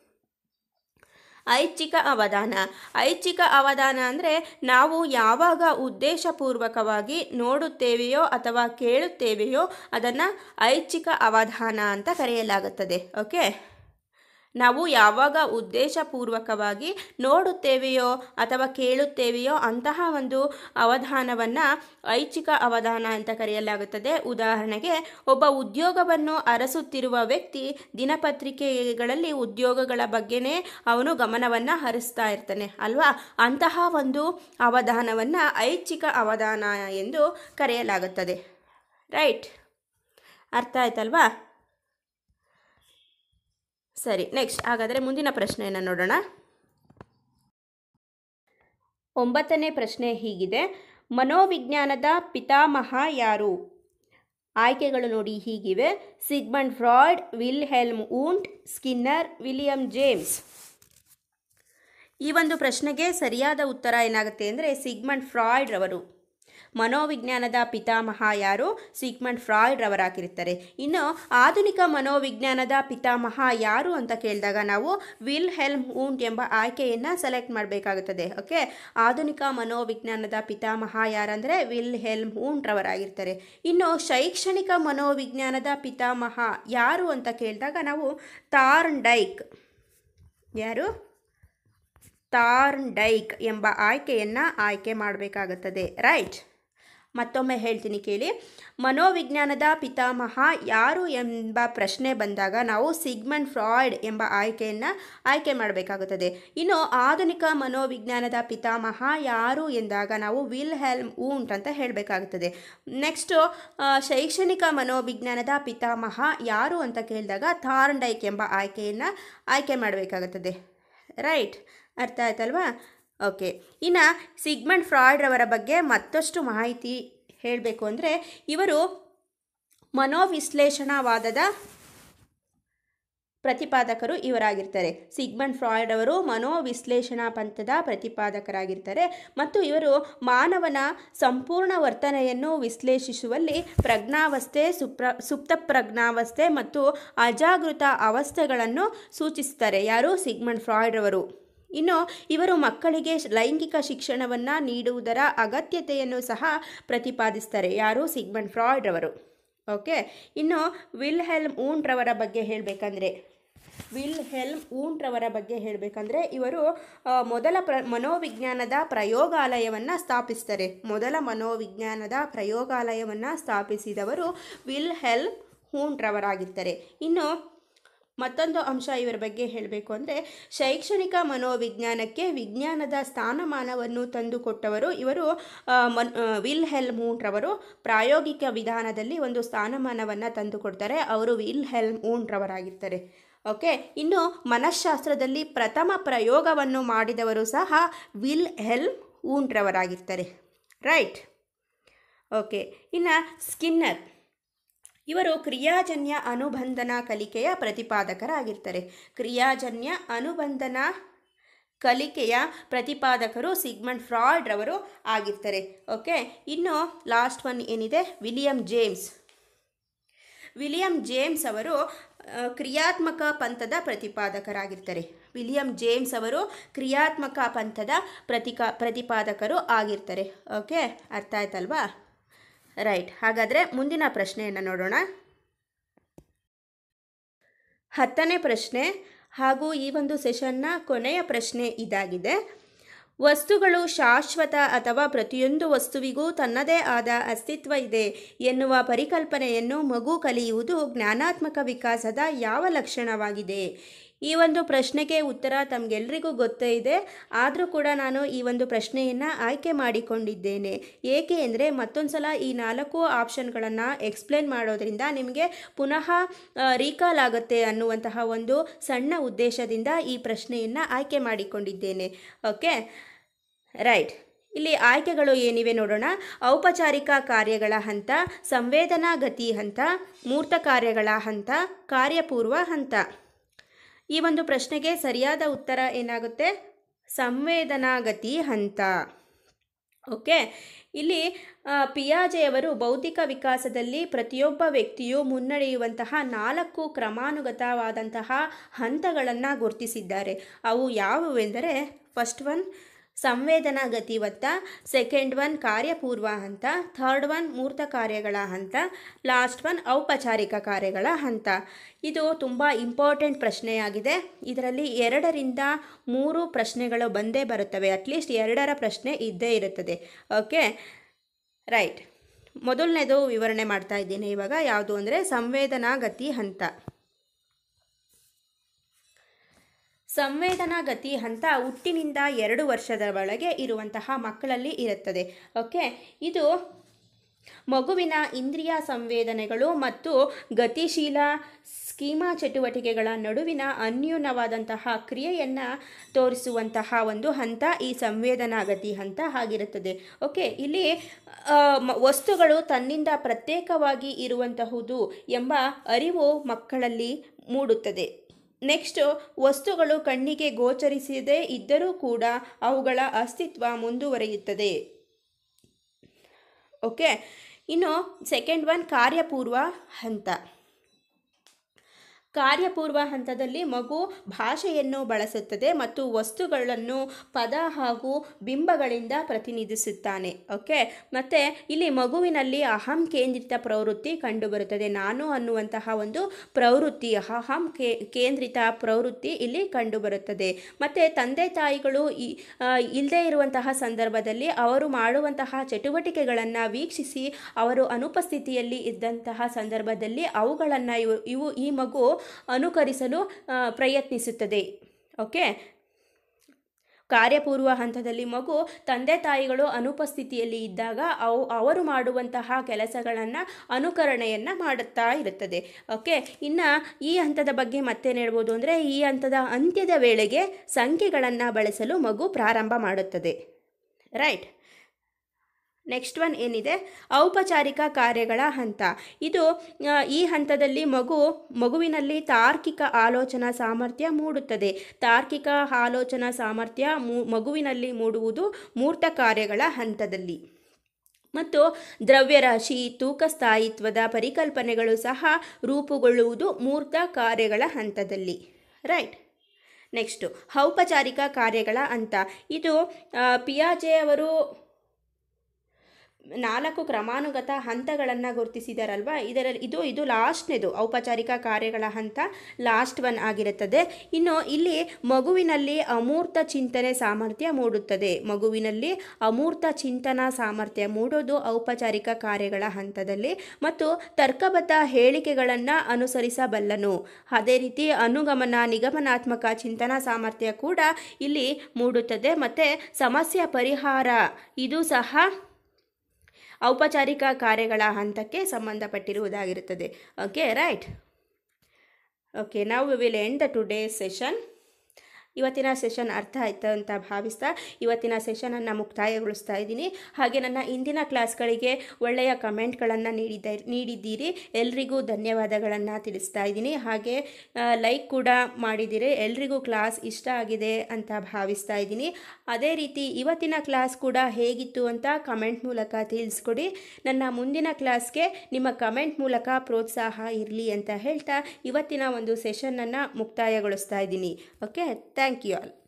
ಐಚ್ಛಿಕ ಅವಧಾನ. ಐಚ್ಛಿಕ ಅವಧಾನ ಅಂದರೆ ನಾವು ಯಾವಾಗ ಉದ್ದೇಶಪೂರ್ವಕವಾಗಿ ನೋಡುತ್ತೇವೆಯೋ ಅಥವಾ ಕೇಳುತ್ತೇವೆಯೋ ಅದನ್ನು ಐಚ್ಛಿಕ ಅವಧಾನ ಅಂತ ಕರೆಯಲಾಗುತ್ತದೆ. ಓಕೆ? ನಾವು ಯಾವಾಗ ಉದ್ದೇಶಪೂರ್ವಕವಾಗಿ ನೋಡುತ್ತೇವೆಯೋ ಅಥವಾ ಕೇಳುತ್ತೇವೆಯೋ ಅಂತಹ ಒಂದು ಅವಧಾನವನ್ನು ಐಚ್ಛಿಕ ಅವಧಾನ ಅಂತ ಕರೆಯಲಾಗುತ್ತದೆ. ಉದಾಹರಣೆಗೆ, ಒಬ್ಬ ಉದ್ಯೋಗವನ್ನು ಅರಸುತ್ತಿರುವ ವ್ಯಕ್ತಿ ದಿನಪತ್ರಿಕೆಗಳಲ್ಲಿ ಉದ್ಯೋಗಗಳ ಬಗ್ಗೆನೇ ಅವನು ಗಮನವನ್ನು ಹರಿಸ್ತಾ ಇರ್ತಾನೆ, ಅಲ್ವಾ? ಅಂತಹ ಒಂದು ಅವಧಾನವನ್ನು ಐಚ್ಛಿಕ ಅವಧಾನ ಎಂದು ಕರೆಯಲಾಗುತ್ತದೆ. ರೈಟ್. ಅರ್ಥ ಆಯ್ತಲ್ವಾ? ಸರಿ ನೆಕ್ಸ್ಟ್ ಹಾಗಾದರೆ ಮುಂದಿನ ಪ್ರಶ್ನೆಯನ್ನು ನೋಡೋಣ. ಒಂಬತ್ತನೇ ಪ್ರಶ್ನೆ ಹೀಗಿದೆ. ಮನೋವಿಜ್ಞಾನದ ಪಿತಾಮಹ ಯಾರು? ಆಯ್ಕೆಗಳು ನೋಡಿ ಹೀಗಿವೆ. Sigmund Freud Wilhelm Wundt, Skinner, William James. ಈ ಒಂದು ಪ್ರಶ್ನೆಗೆ ಸರಿಯಾದ ಉತ್ತರ ಏನಾಗುತ್ತೆ ಅಂದರೆ ಸಿಗ್ಮಂಡ್ ಫ್ರಾಯ್ಡ್ ರವರು ಮನೋವಿಜ್ಞಾನದ ಪಿತಾಮಹ ಯಾರು? ಸಿಗ್ಮಂಡ್ ಫ್ರಾಯ್ಡ್ ರವರಾಗಿರುತ್ತಾರೆ. ಇನ್ನು ಆಧುನಿಕ ಮನೋವಿಜ್ಞಾನದ ಪಿತಾಮಹ ಯಾರು ಅಂತ ಕೇಳಿದಾಗ ನಾವು ವಿಲ್ ಹೆಲ್ಮ್ ಊಂಟ್ ಎಂಬ ಆಯ್ಕೆಯನ್ನು ಸೆಲೆಕ್ಟ್ ಮಾಡಬೇಕಾಗುತ್ತದೆ. ಓಕೆ? ಆಧುನಿಕ ಮನೋವಿಜ್ಞಾನದ ಪಿತಾಮಹ ಯಾರಂದರೆ? ವಿಲ್ ಹೆಲ್ಮ್ ಊಂಟ್ ರವರಾಗಿರ್ತಾರೆ. ಇನ್ನು ಶೈಕ್ಷಣಿಕ ಮನೋವಿಜ್ಞಾನದ ಪಿತಾಮಹ ಯಾರು ಅಂತ ಕೇಳಿದಾಗ ನಾವು ತಾರ್ನ್ ಡೈಕ್ ಯಾರು? ತಾರ್ನ್ ಡೈಕ್ ಎಂಬ ಆಯ್ಕೆಯನ್ನು ಆಯ್ಕೆ ಮಾಡಬೇಕಾಗುತ್ತದೆ. ರೈಟ್? ಮತ್ತೊಮ್ಮೆ ಹೇಳ್ತೀನಿ ಕೇಳಿ. ಮನೋವಿಜ್ಞಾನದ ಪಿತಾಮಹ ಯಾರು ಎಂಬ ಪ್ರಶ್ನೆ ಬಂದಾಗ ನಾವು ಸಿಗ್ಮಂಡ್ ಫ್ರಾಯ್ಡ್ ಎಂಬ ಆಯ್ಕೆಯನ್ನು ಆಯ್ಕೆ ಮಾಡಬೇಕಾಗುತ್ತದೆ. ಇನ್ನು ಆಧುನಿಕ ಮನೋವಿಜ್ಞಾನದ ಪಿತಾಮಹ ಯಾರು ಎಂದಾಗ ನಾವು ವಿಲ್ ಹೆಲ್ಮ್ ಊಂಟ್ ಅಂತ ಹೇಳಬೇಕಾಗುತ್ತದೆ. ನೆಕ್ಸ್ಟು ಶೈಕ್ಷಣಿಕ ಮನೋವಿಜ್ಞಾನದ ಪಿತಾಮಹ ಯಾರು ಅಂತ ಕೇಳಿದಾಗ ಥಾರ್ನ್ಡೈಕ್ ಎಂಬ ಆಯ್ಕೆಯನ್ನು ಆಯ್ಕೆ ಮಾಡಬೇಕಾಗುತ್ತದೆ. ರೈಟ್. ಅರ್ಥ ಆಯ್ತಲ್ವಾ? ಓಕೆ. ಇನ್ನು ಸಿಗ್ಮಂಡ್ ಫ್ರಾಯ್ಡ್ರವರ ಬಗ್ಗೆ ಮತ್ತಷ್ಟು ಮಾಹಿತಿ ಹೇಳಬೇಕು ಅಂದರೆ ಇವರು ಮನೋವಿಶ್ಲೇಷಣಾವಾದದ ಪ್ರತಿಪಾದಕರು ಇವರಾಗಿರ್ತಾರೆ. ಸಿಗ್ಮಂಡ್ ಫ್ರಾಯ್ಡ್ ಅವರು ಮನೋವಿಶ್ಲೇಷಣಾ ಪಂಥದ ಪ್ರತಿಪಾದಕರಾಗಿರ್ತಾರೆ ಮತ್ತು ಇವರು ಮಾನವನ ಸಂಪೂರ್ಣ ವರ್ತನೆಯನ್ನು ವಿಶ್ಲೇಷಿಸುವಲ್ಲಿ ಪ್ರಜ್ಞಾವಸ್ಥೆ, ಸುಪ್ರ, ಸುಪ್ತ ಪ್ರಜ್ಞಾವಸ್ಥೆ ಮತ್ತು ಅಜಾಗೃತ ಅವಸ್ಥೆಗಳನ್ನು ಸೂಚಿಸ್ತಾರೆ. ಯಾರು? ಸಿಗ್ಮಂಡ್ ಫ್ರಾಯ್ಡ್ ಅವರು ಇನ್ನು ಇವರು ಮಕ್ಕಳಿಗೆ ಲೈಂಗಿಕ ಶಿಕ್ಷಣವನ್ನು ನೀಡುವುದರ ಅಗತ್ಯತೆಯನ್ನು ಸಹ ಪ್ರತಿಪಾದಿಸ್ತಾರೆ. ಯಾರು? ಸಿಗ್ಮಂಡ್ ಫ್ರಾಯ್ಡ್ ರವರು. ಓಕೆ? ಇನ್ನು ವಿಲ್ ಹೆಲ್ಮ್ ಊಂಟ್ರವರ ಬಗ್ಗೆ ಹೇಳಬೇಕಂದ್ರೆ ವಿಲ್ ಹೆಲ್ಮ್ ಊಂಟ್ರವರ ಬಗ್ಗೆ ಹೇಳಬೇಕಂದ್ರೆ, ಇವರು ಮೊದಲ ಪ್ರ, ಮನೋವಿಜ್ಞಾನದ ಪ್ರಯೋಗಾಲಯವನ್ನು ಸ್ಥಾಪಿಸ್ತಾರೆ. ಮೊದಲ ಮನೋವಿಜ್ಞಾನದ ಪ್ರಯೋಗಾಲಯವನ್ನು ಸ್ಥಾಪಿಸಿದವರು ವಿಲ್ ಹೆಲ್ಮ್ ಹೂಂಟ್ರವರಾಗಿರ್ತಾರೆ ಇನ್ನು ಮತ್ತೊಂದು ಅಂಶ ಇವರ ಬಗ್ಗೆ ಹೇಳಬೇಕು ಅಂದರೆ ಶೈಕ್ಷಣಿಕ ಮನೋವಿಜ್ಞಾನಕ್ಕೆ ವಿಜ್ಞಾನದ ಸ್ಥಾನಮಾನವನ್ನು ತಂದುಕೊಟ್ಟವರು ಇವರು ಮನ್ ವಿಲ್ ಹೆಲ್ ಮೂಂಟ್ರವರು ಪ್ರಾಯೋಗಿಕ ವಿಧಾನದಲ್ಲಿ ಒಂದು ಸ್ಥಾನಮಾನವನ್ನು ತಂದುಕೊಡ್ತಾರೆ. ಅವರು ವಿಲ್ ಹೆಲ್ ಮೂಂಟ್ರವರಾಗಿರ್ತಾರೆ ಓಕೆ? ಇನ್ನು ಮನಃಶಾಸ್ತ್ರದಲ್ಲಿ ಪ್ರಥಮ ಪ್ರಯೋಗವನ್ನು ಮಾಡಿದವರು ಸಹ ವಿಲ್ ಹೆಲ್ ಊಂಟ್ರವರಾಗಿರ್ತಾರೆ ರೈಟ್? ಓಕೆ. ಇನ್ನು ಸ್ಕಿನ್ನರ್. ಇವರು ಕ್ರಿಯಾಜನ್ಯ ಅನುಬಂಧನ ಕಲಿಕೆಯ ಪ್ರತಿಪಾದಕರಾಗಿರ್ತಾರೆ. ಕ್ರಿಯಾಜನ್ಯ ಅನುಬಂಧನ ಕಲಿಕೆಯ ಪ್ರತಿಪಾದಕರು ಸಿಗ್ಮಂಡ್ ಫ್ರಾಯ್ಡ್ ರವರು ಆಗಿರ್ತಾರೆ. ಓಕೆ? ಇನ್ನು ಲಾಸ್ಟ್ ಒನ್ ಏನಿದೆ? William James. ವಿಲಿಯಂ ಜೇಮ್ಸ್ ಅವರು ಕ್ರಿಯಾತ್ಮಕ ಪಂಥದ ಪ್ರತಿಪಾದಕರಾಗಿರ್ತಾರೆ. ವಿಲಿಯಂ ಜೇಮ್ಸ್ ಅವರು ಕ್ರಿಯಾತ್ಮಕ ಪಂಥದ ಪ್ರತಿಕ, ಪ್ರತಿಪಾದಕರು ಆಗಿರ್ತಾರೆ. ಓಕೆ? ಅರ್ಥ ಆಯ್ತಲ್ವಾ? ರೈಟ್ ಹಾಗಾದರೆ ಮುಂದಿನ ಪ್ರಶ್ನೆಯನ್ನು ನೋಡೋಣ. ಹತ್ತನೇ ಪ್ರಶ್ನೆ ಹಾಗೂ ಈ ಒಂದು ಸೆಷನ್ನ ಕೊನೆಯ ಪ್ರಶ್ನೆ ಇದಾಗಿದೆ. ವಸ್ತುಗಳು ಶಾಶ್ವತ ಅಥವಾ ಪ್ರತಿಯೊಂದು ವಸ್ತುವಿಗೂ ತನ್ನದೇ ಆದ ಅಸ್ತಿತ್ವ ಇದೆ ಎನ್ನುವ ಪರಿಕಲ್ಪನೆಯನ್ನು ಮಗು ಕಲಿಯುವುದು ಜ್ಞಾನಾತ್ಮಕ ವಿಕಾಸದ ಯಾವ ಲಕ್ಷಣವಾಗಿದೆ? ಈ ಒಂದು ಪ್ರಶ್ನೆಗೆ ಉತ್ತರ ತಮಗೆಲ್ಲರಿಗೂ ಗೊತ್ತೇ ಇದೆ. ಆದರೂ ಕೂಡ ನಾನು ಈ ಒಂದು ಪ್ರಶ್ನೆಯನ್ನು ಆಯ್ಕೆ ಮಾಡಿಕೊಂಡಿದ್ದೇನೆ. ಏಕೆ ಅಂದರೆ ಮತ್ತೊಂದು ಸಲ ಈ ನಾಲ್ಕು ಆಪ್ಷನ್ಗಳನ್ನು ಎಕ್ಸ್ಪ್ಲೇನ್ ಮಾಡೋದ್ರಿಂದ ನಿಮಗೆ ಪುನಃ ರೀಕಾಲ್ ಆಗುತ್ತೆ ಅನ್ನುವಂತಹ ಒಂದು ಸಣ್ಣ ಉದ್ದೇಶದಿಂದ ಈ ಪ್ರಶ್ನೆಯನ್ನು ಆಯ್ಕೆ ಮಾಡಿಕೊಂಡಿದ್ದೇನೆ. ಓಕೆ? ರೈಟ್. ಇಲ್ಲಿ ಆಯ್ಕೆಗಳು ಏನಿವೆ ನೋಡೋಣ. ಔಪಚಾರಿಕ ಕಾರ್ಯಗಳ ಹಂತ, ಸಂವೇದನಾ ಗತಿ ಹಂತ, ಮೂರ್ತ ಕಾರ್ಯಗಳ ಹಂತ, ಕಾರ್ಯಪೂರ್ವ ಹಂತ. ಈ ಒಂದು ಪ್ರಶ್ನೆಗೆ ಸರಿಯಾದ ಉತ್ತರ ಏನಾಗುತ್ತೆ? ಸಂವೇದನಾಗತಿ ಹಂತ. ಓಕೆ? ಇಲ್ಲಿ ಪಿಯಾಜೆಯವರು ಬೌದ್ಧಿಕ ವಿಕಾಸದಲ್ಲಿ ಪ್ರತಿಯೊಬ್ಬ ವ್ಯಕ್ತಿಯು ಮುನ್ನಡೆಯುವಂತಹ ನಾಲ್ಕು ಕ್ರಮಾನುಗತವಾದಂತಹ ಹಂತಗಳನ್ನು ಗುರುತಿಸಿದ್ದಾರೆ. ಅವು ಯಾವುವೆಂದರೆ ಫಸ್ಟ್ ಒನ್ ಸಂವೇದನಾ ಗತಿವತ್ತ ಸೆಕೆಂಡ್ ಒನ್ ಕಾರ್ಯಪೂರ್ವ ಹಂತ ಥರ್ಡ್ ಒನ್ ಮೂರ್ತ ಕಾರ್ಯಗಳ ಹಂತ ಲಾಸ್ಟ್ ಒನ್ ಔಪಚಾರಿಕ ಕಾರ್ಯಗಳ ಹಂತ. ಇದು ತುಂಬ ಇಂಪಾರ್ಟೆಂಟ್ ಪ್ರಶ್ನೆಯಾಗಿದೆ. ಇದರಲ್ಲಿ ಎರಡರಿಂದ ಮೂರು ಪ್ರಶ್ನೆಗಳು ಬಂದೇ ಬರುತ್ತವೆ. ಅಟ್ಲೀಸ್ಟ್ ಎರಡರ ಪ್ರಶ್ನೆ ಇದ್ದೇ ಇರುತ್ತದೆ. ಓಕೆ ರೈಟ್ ಮೊದಲನೇದು ವಿವರಣೆ ಮಾಡ್ತಾ ಇದ್ದೀನಿ ಇವಾಗ. ಯಾವುದು ಅಂದರೆ ಸಂವೇದನಾ ಗತಿ ಹಂತ. ಸಂವೇದನಾ ಗತಿ ಹಂತ ಹುಟ್ಟಿನಿಂದ ಎರಡು ವರ್ಷದ ಒಳಗೆ ಇರುವಂತಹ ಮಕ್ಕಳಲ್ಲಿ ಇರುತ್ತದೆ. ಓಕೆ? ಇದು ಮಗುವಿನ ಇಂದ್ರಿಯ ಸಂವೇದನೆಗಳು ಮತ್ತು ಗತಿಶೀಲ ಸ್ಕೀಮಾ ಚಟುವಟಿಕೆಗಳ ನಡುವಿನ ಅನ್ಯೂನವಾದಂತಹ ಕ್ರಿಯೆಯನ್ನು ತೋರಿಸುವಂತಹ ಒಂದು ಹಂತ ಈ ಸಂವೇದನಾ ಗತಿ ಹಂತ ಆಗಿರುತ್ತದೆ. ಓಕೆ? ಇಲ್ಲಿ ವಸ್ತುಗಳು ತನ್ನಿಂದ ಪ್ರತ್ಯೇಕವಾಗಿ ಇರುವಂತಹುದು ಎಂಬ ಅರಿವು ಮಕ್ಕಳಲ್ಲಿ ಮೂಡುತ್ತದೆ. ನೆಕ್ಸ್ಟು ವಸ್ತುಗಳು ಕಣ್ಣಿಗೆ ಗೋಚರಿಸದೇ ಇದ್ದರೂ ಕೂಡ ಅವುಗಳ ಅಸ್ತಿತ್ವ ಮುಂದುವರಿಯುತ್ತದೆ. ಓಕೆ ಇನ್ನು ಸೆಕೆಂಡ್ ಒನ್ ಕಾರ್ಯಪೂರ್ವ ಹಂತ. ಕಾರ್ಯಪೂರ್ವ ಹಂತದಲ್ಲಿ ಮಗು ಭಾಷೆಯನ್ನು ಬಳಸುತ್ತದೆ ಮತ್ತು ವಸ್ತುಗಳನ್ನು ಪದ ಹಾಗೂ ಬಿಂಬಗಳಿಂದ ಪ್ರತಿನಿಧಿಸುತ್ತಾನೆ. ಓಕೆ? ಮತ್ತು ಇಲ್ಲಿ ಮಗುವಿನಲ್ಲಿ ಅಹಂ ಕೇಂದ್ರಿತ ಪ್ರವೃತ್ತಿ ಕಂಡುಬರುತ್ತದೆ. ನಾನು ಅನ್ನುವಂತಹ ಒಂದು ಪ್ರವೃತ್ತಿ, ಅಹಂ ಕೇ, ಕೇಂದ್ರಿತ ಪ್ರವೃತ್ತಿ ಇಲ್ಲಿ ಕಂಡುಬರುತ್ತದೆ. ಮತ್ತು ತಂದೆ ತಾಯಿಗಳು ಇಲ್ಲದೇ ಇರುವಂತಹ ಸಂದರ್ಭದಲ್ಲಿ ಅವರು ಮಾಡುವಂತಹ ಚಟುವಟಿಕೆಗಳನ್ನು ವೀಕ್ಷಿಸಿ ಅವರು ಅನುಪಸ್ಥಿತಿಯಲ್ಲಿ ಇದ್ದಂತಹ ಸಂದರ್ಭದಲ್ಲಿ ಅವುಗಳನ್ನು ಇವು ಇವು ಈ ಮಗು ಅನುಕರಿಸಲು ಪ್ರಯತ್ನಿಸುತ್ತದೆ. ಓಕೆ? ಕಾರ್ಯಪೂರ್ವ ಹಂತದಲ್ಲಿ ಮಗು ತಂದೆ ತಾಯಿಗಳು ಅನುಪಸ್ಥಿತಿಯಲ್ಲಿ ಇದ್ದಾಗ ಅವು, ಅವರು ಮಾಡುವಂತಹ ಕೆಲಸಗಳನ್ನು ಅನುಕರಣೆಯನ್ನು ಮಾಡುತ್ತಾ ಇರುತ್ತದೆ. ಓಕೆ? ಇನ್ನು ಈ ಹಂತದ ಬಗ್ಗೆ ಮತ್ತೇನು ಹೇಳ್ಬೋದು ಅಂದರೆ, ಈ ಹಂತದ ಅಂತ್ಯದ ವೇಳೆಗೆ ಸಂಖ್ಯೆಗಳನ್ನು ಬಳಸಲು ಮಗು ಪ್ರಾರಂಭ ಮಾಡುತ್ತದೆ. ರೈಟ್? ನೆಕ್ಸ್ಟ್ ಒನ್ ಏನಿದೆ? ಔಪಚಾರಿಕ ಕಾರ್ಯಗಳ ಹಂತ. ಇದು ಈ ಹಂತದಲ್ಲಿ ಮಗು, ಮಗುವಿನಲ್ಲಿ ತಾರ್ಕಿಕ ಆಲೋಚನಾ ಸಾಮರ್ಥ್ಯ ಮೂಡುತ್ತದೆ. ತಾರ್ಕಿಕ ಆಲೋಚನಾ ಸಾಮರ್ಥ್ಯ ಮಗುವಿನಲ್ಲಿ ಮೂಡುವುದು ಮೂರ್ತ ಕಾರ್ಯಗಳ ಹಂತದಲ್ಲಿ. ಮತ್ತು ದ್ರವ್ಯರಾಶಿ, ತೂಕ ಸ್ಥಾಯಿತ್ವದ ಪರಿಕಲ್ಪನೆಗಳು ಸಹ ರೂಪುಗೊಳ್ಳುವುದು ಮೂರ್ತ ಕಾರ್ಯಗಳ ಹಂತದಲ್ಲಿ. ರೈಟ್ ನೆಕ್ಸ್ಟು ಔಪಚಾರಿಕ ಕಾರ್ಯಗಳ ಹಂತ. ಇದು ಪಿಯಾಜೆ ಅವರು ನಾಲ್ಕು ಕ್ರಮಾನುಗತ ಹಂತಗಳನ್ನು ಗುರುತಿಸಿದಾರಲ್ವ? ಇದರ ಇದು ಇದು ಲಾಸ್ಟ್ನೇದು, ಔಪಚಾರಿಕ ಕಾರ್ಯಗಳ ಹಂತ ಲಾಸ್ಟ್ ಒನ್ ಆಗಿರುತ್ತದೆ. ಇನ್ನು ಇಲ್ಲಿ ಮಗುವಿನಲ್ಲಿ ಅಮೂರ್ತ ಚಿಂತನೆ ಸಾಮರ್ಥ್ಯ ಮೂಡುತ್ತದೆ. ಮಗುವಿನಲ್ಲಿ ಅಮೂರ್ತ ಚಿಂತನಾ ಸಾಮರ್ಥ್ಯ ಮೂಡೋದು ಔಪಚಾರಿಕ ಕಾರ್ಯಗಳ ಹಂತದಲ್ಲಿ ಮತ್ತು ತರ್ಕಬದ್ಧ ಹೇಳಿಕೆಗಳನ್ನು ಅನುಸರಿಸಬಲ್ಲನು. ಅದೇ ರೀತಿ ಅನುಗಮನ, ನಿಗಮನಾತ್ಮಕ ಚಿಂತನಾ ಸಾಮರ್ಥ್ಯ ಕೂಡ ಇಲ್ಲಿ ಮೂಡುತ್ತದೆ. ಮತ್ತು ಸಮಸ್ಯೆ ಪರಿಹಾರ, ಇದು ಸಹ ಔಪಚಾರಿಕ ಕಾರ್ಯಗಳ ಹಂತಕ್ಕೆ ಇವತ್ತಿನ ಸೆಷನ್ ಅರ್ಥ ಆಯ್ತು ಅಂತ ಭಾವಿಸ್ತಾ ಇವತ್ತಿನ ಸೆಷನನ್ನು ಮುಕ್ತಾಯಗೊಳಿಸ್ತಾ ಇದ್ದೀನಿ. ಹಾಗೆ ನನ್ನ ಇಂದಿನ ಕ್ಲಾಸ್ಗಳಿಗೆ ಒಳ್ಳೆಯ ಕಮೆಂಟ್ಗಳನ್ನು ನೀಡಿದ್ದ, ನೀಡಿದ್ದೀರಿ. ಎಲ್ರಿಗೂ ಧನ್ಯವಾದಗಳನ್ನು ತಿಳಿಸ್ತಾ ಇದ್ದೀನಿ. ಹಾಗೆ ಲೈಕ್ ಕೂಡ ಮಾಡಿದ್ದೀರಿ. ಎಲ್ರಿಗೂ ಕ್ಲಾಸ್ ಇಷ್ಟ ಆಗಿದೆ ಅಂತ ಭಾವಿಸ್ತಾ ಇದ್ದೀನಿ. ಅದೇ ರೀತಿ ಇವತ್ತಿನ ಕ್ಲಾಸ್ ಕೂಡ ಹೇಗಿತ್ತು ಅಂತ ಕಮೆಂಟ್ ಮೂಲಕ ತಿಳಿಸ್ಕೊಡಿ. ನನ್ನ ಮುಂದಿನ ಕ್ಲಾಸ್ಗೆ ನಿಮ್ಮ ಕಮೆಂಟ್ ಮೂಲಕ ಪ್ರೋತ್ಸಾಹ ಇರಲಿ ಅಂತ ಹೇಳ್ತಾ ಇವತ್ತಿನ ಒಂದು ಸೆಷನನ್ನು ಮುಕ್ತಾಯಗೊಳಿಸ್ತಾ ಇದ್ದೀನಿ. Okay Thank you all.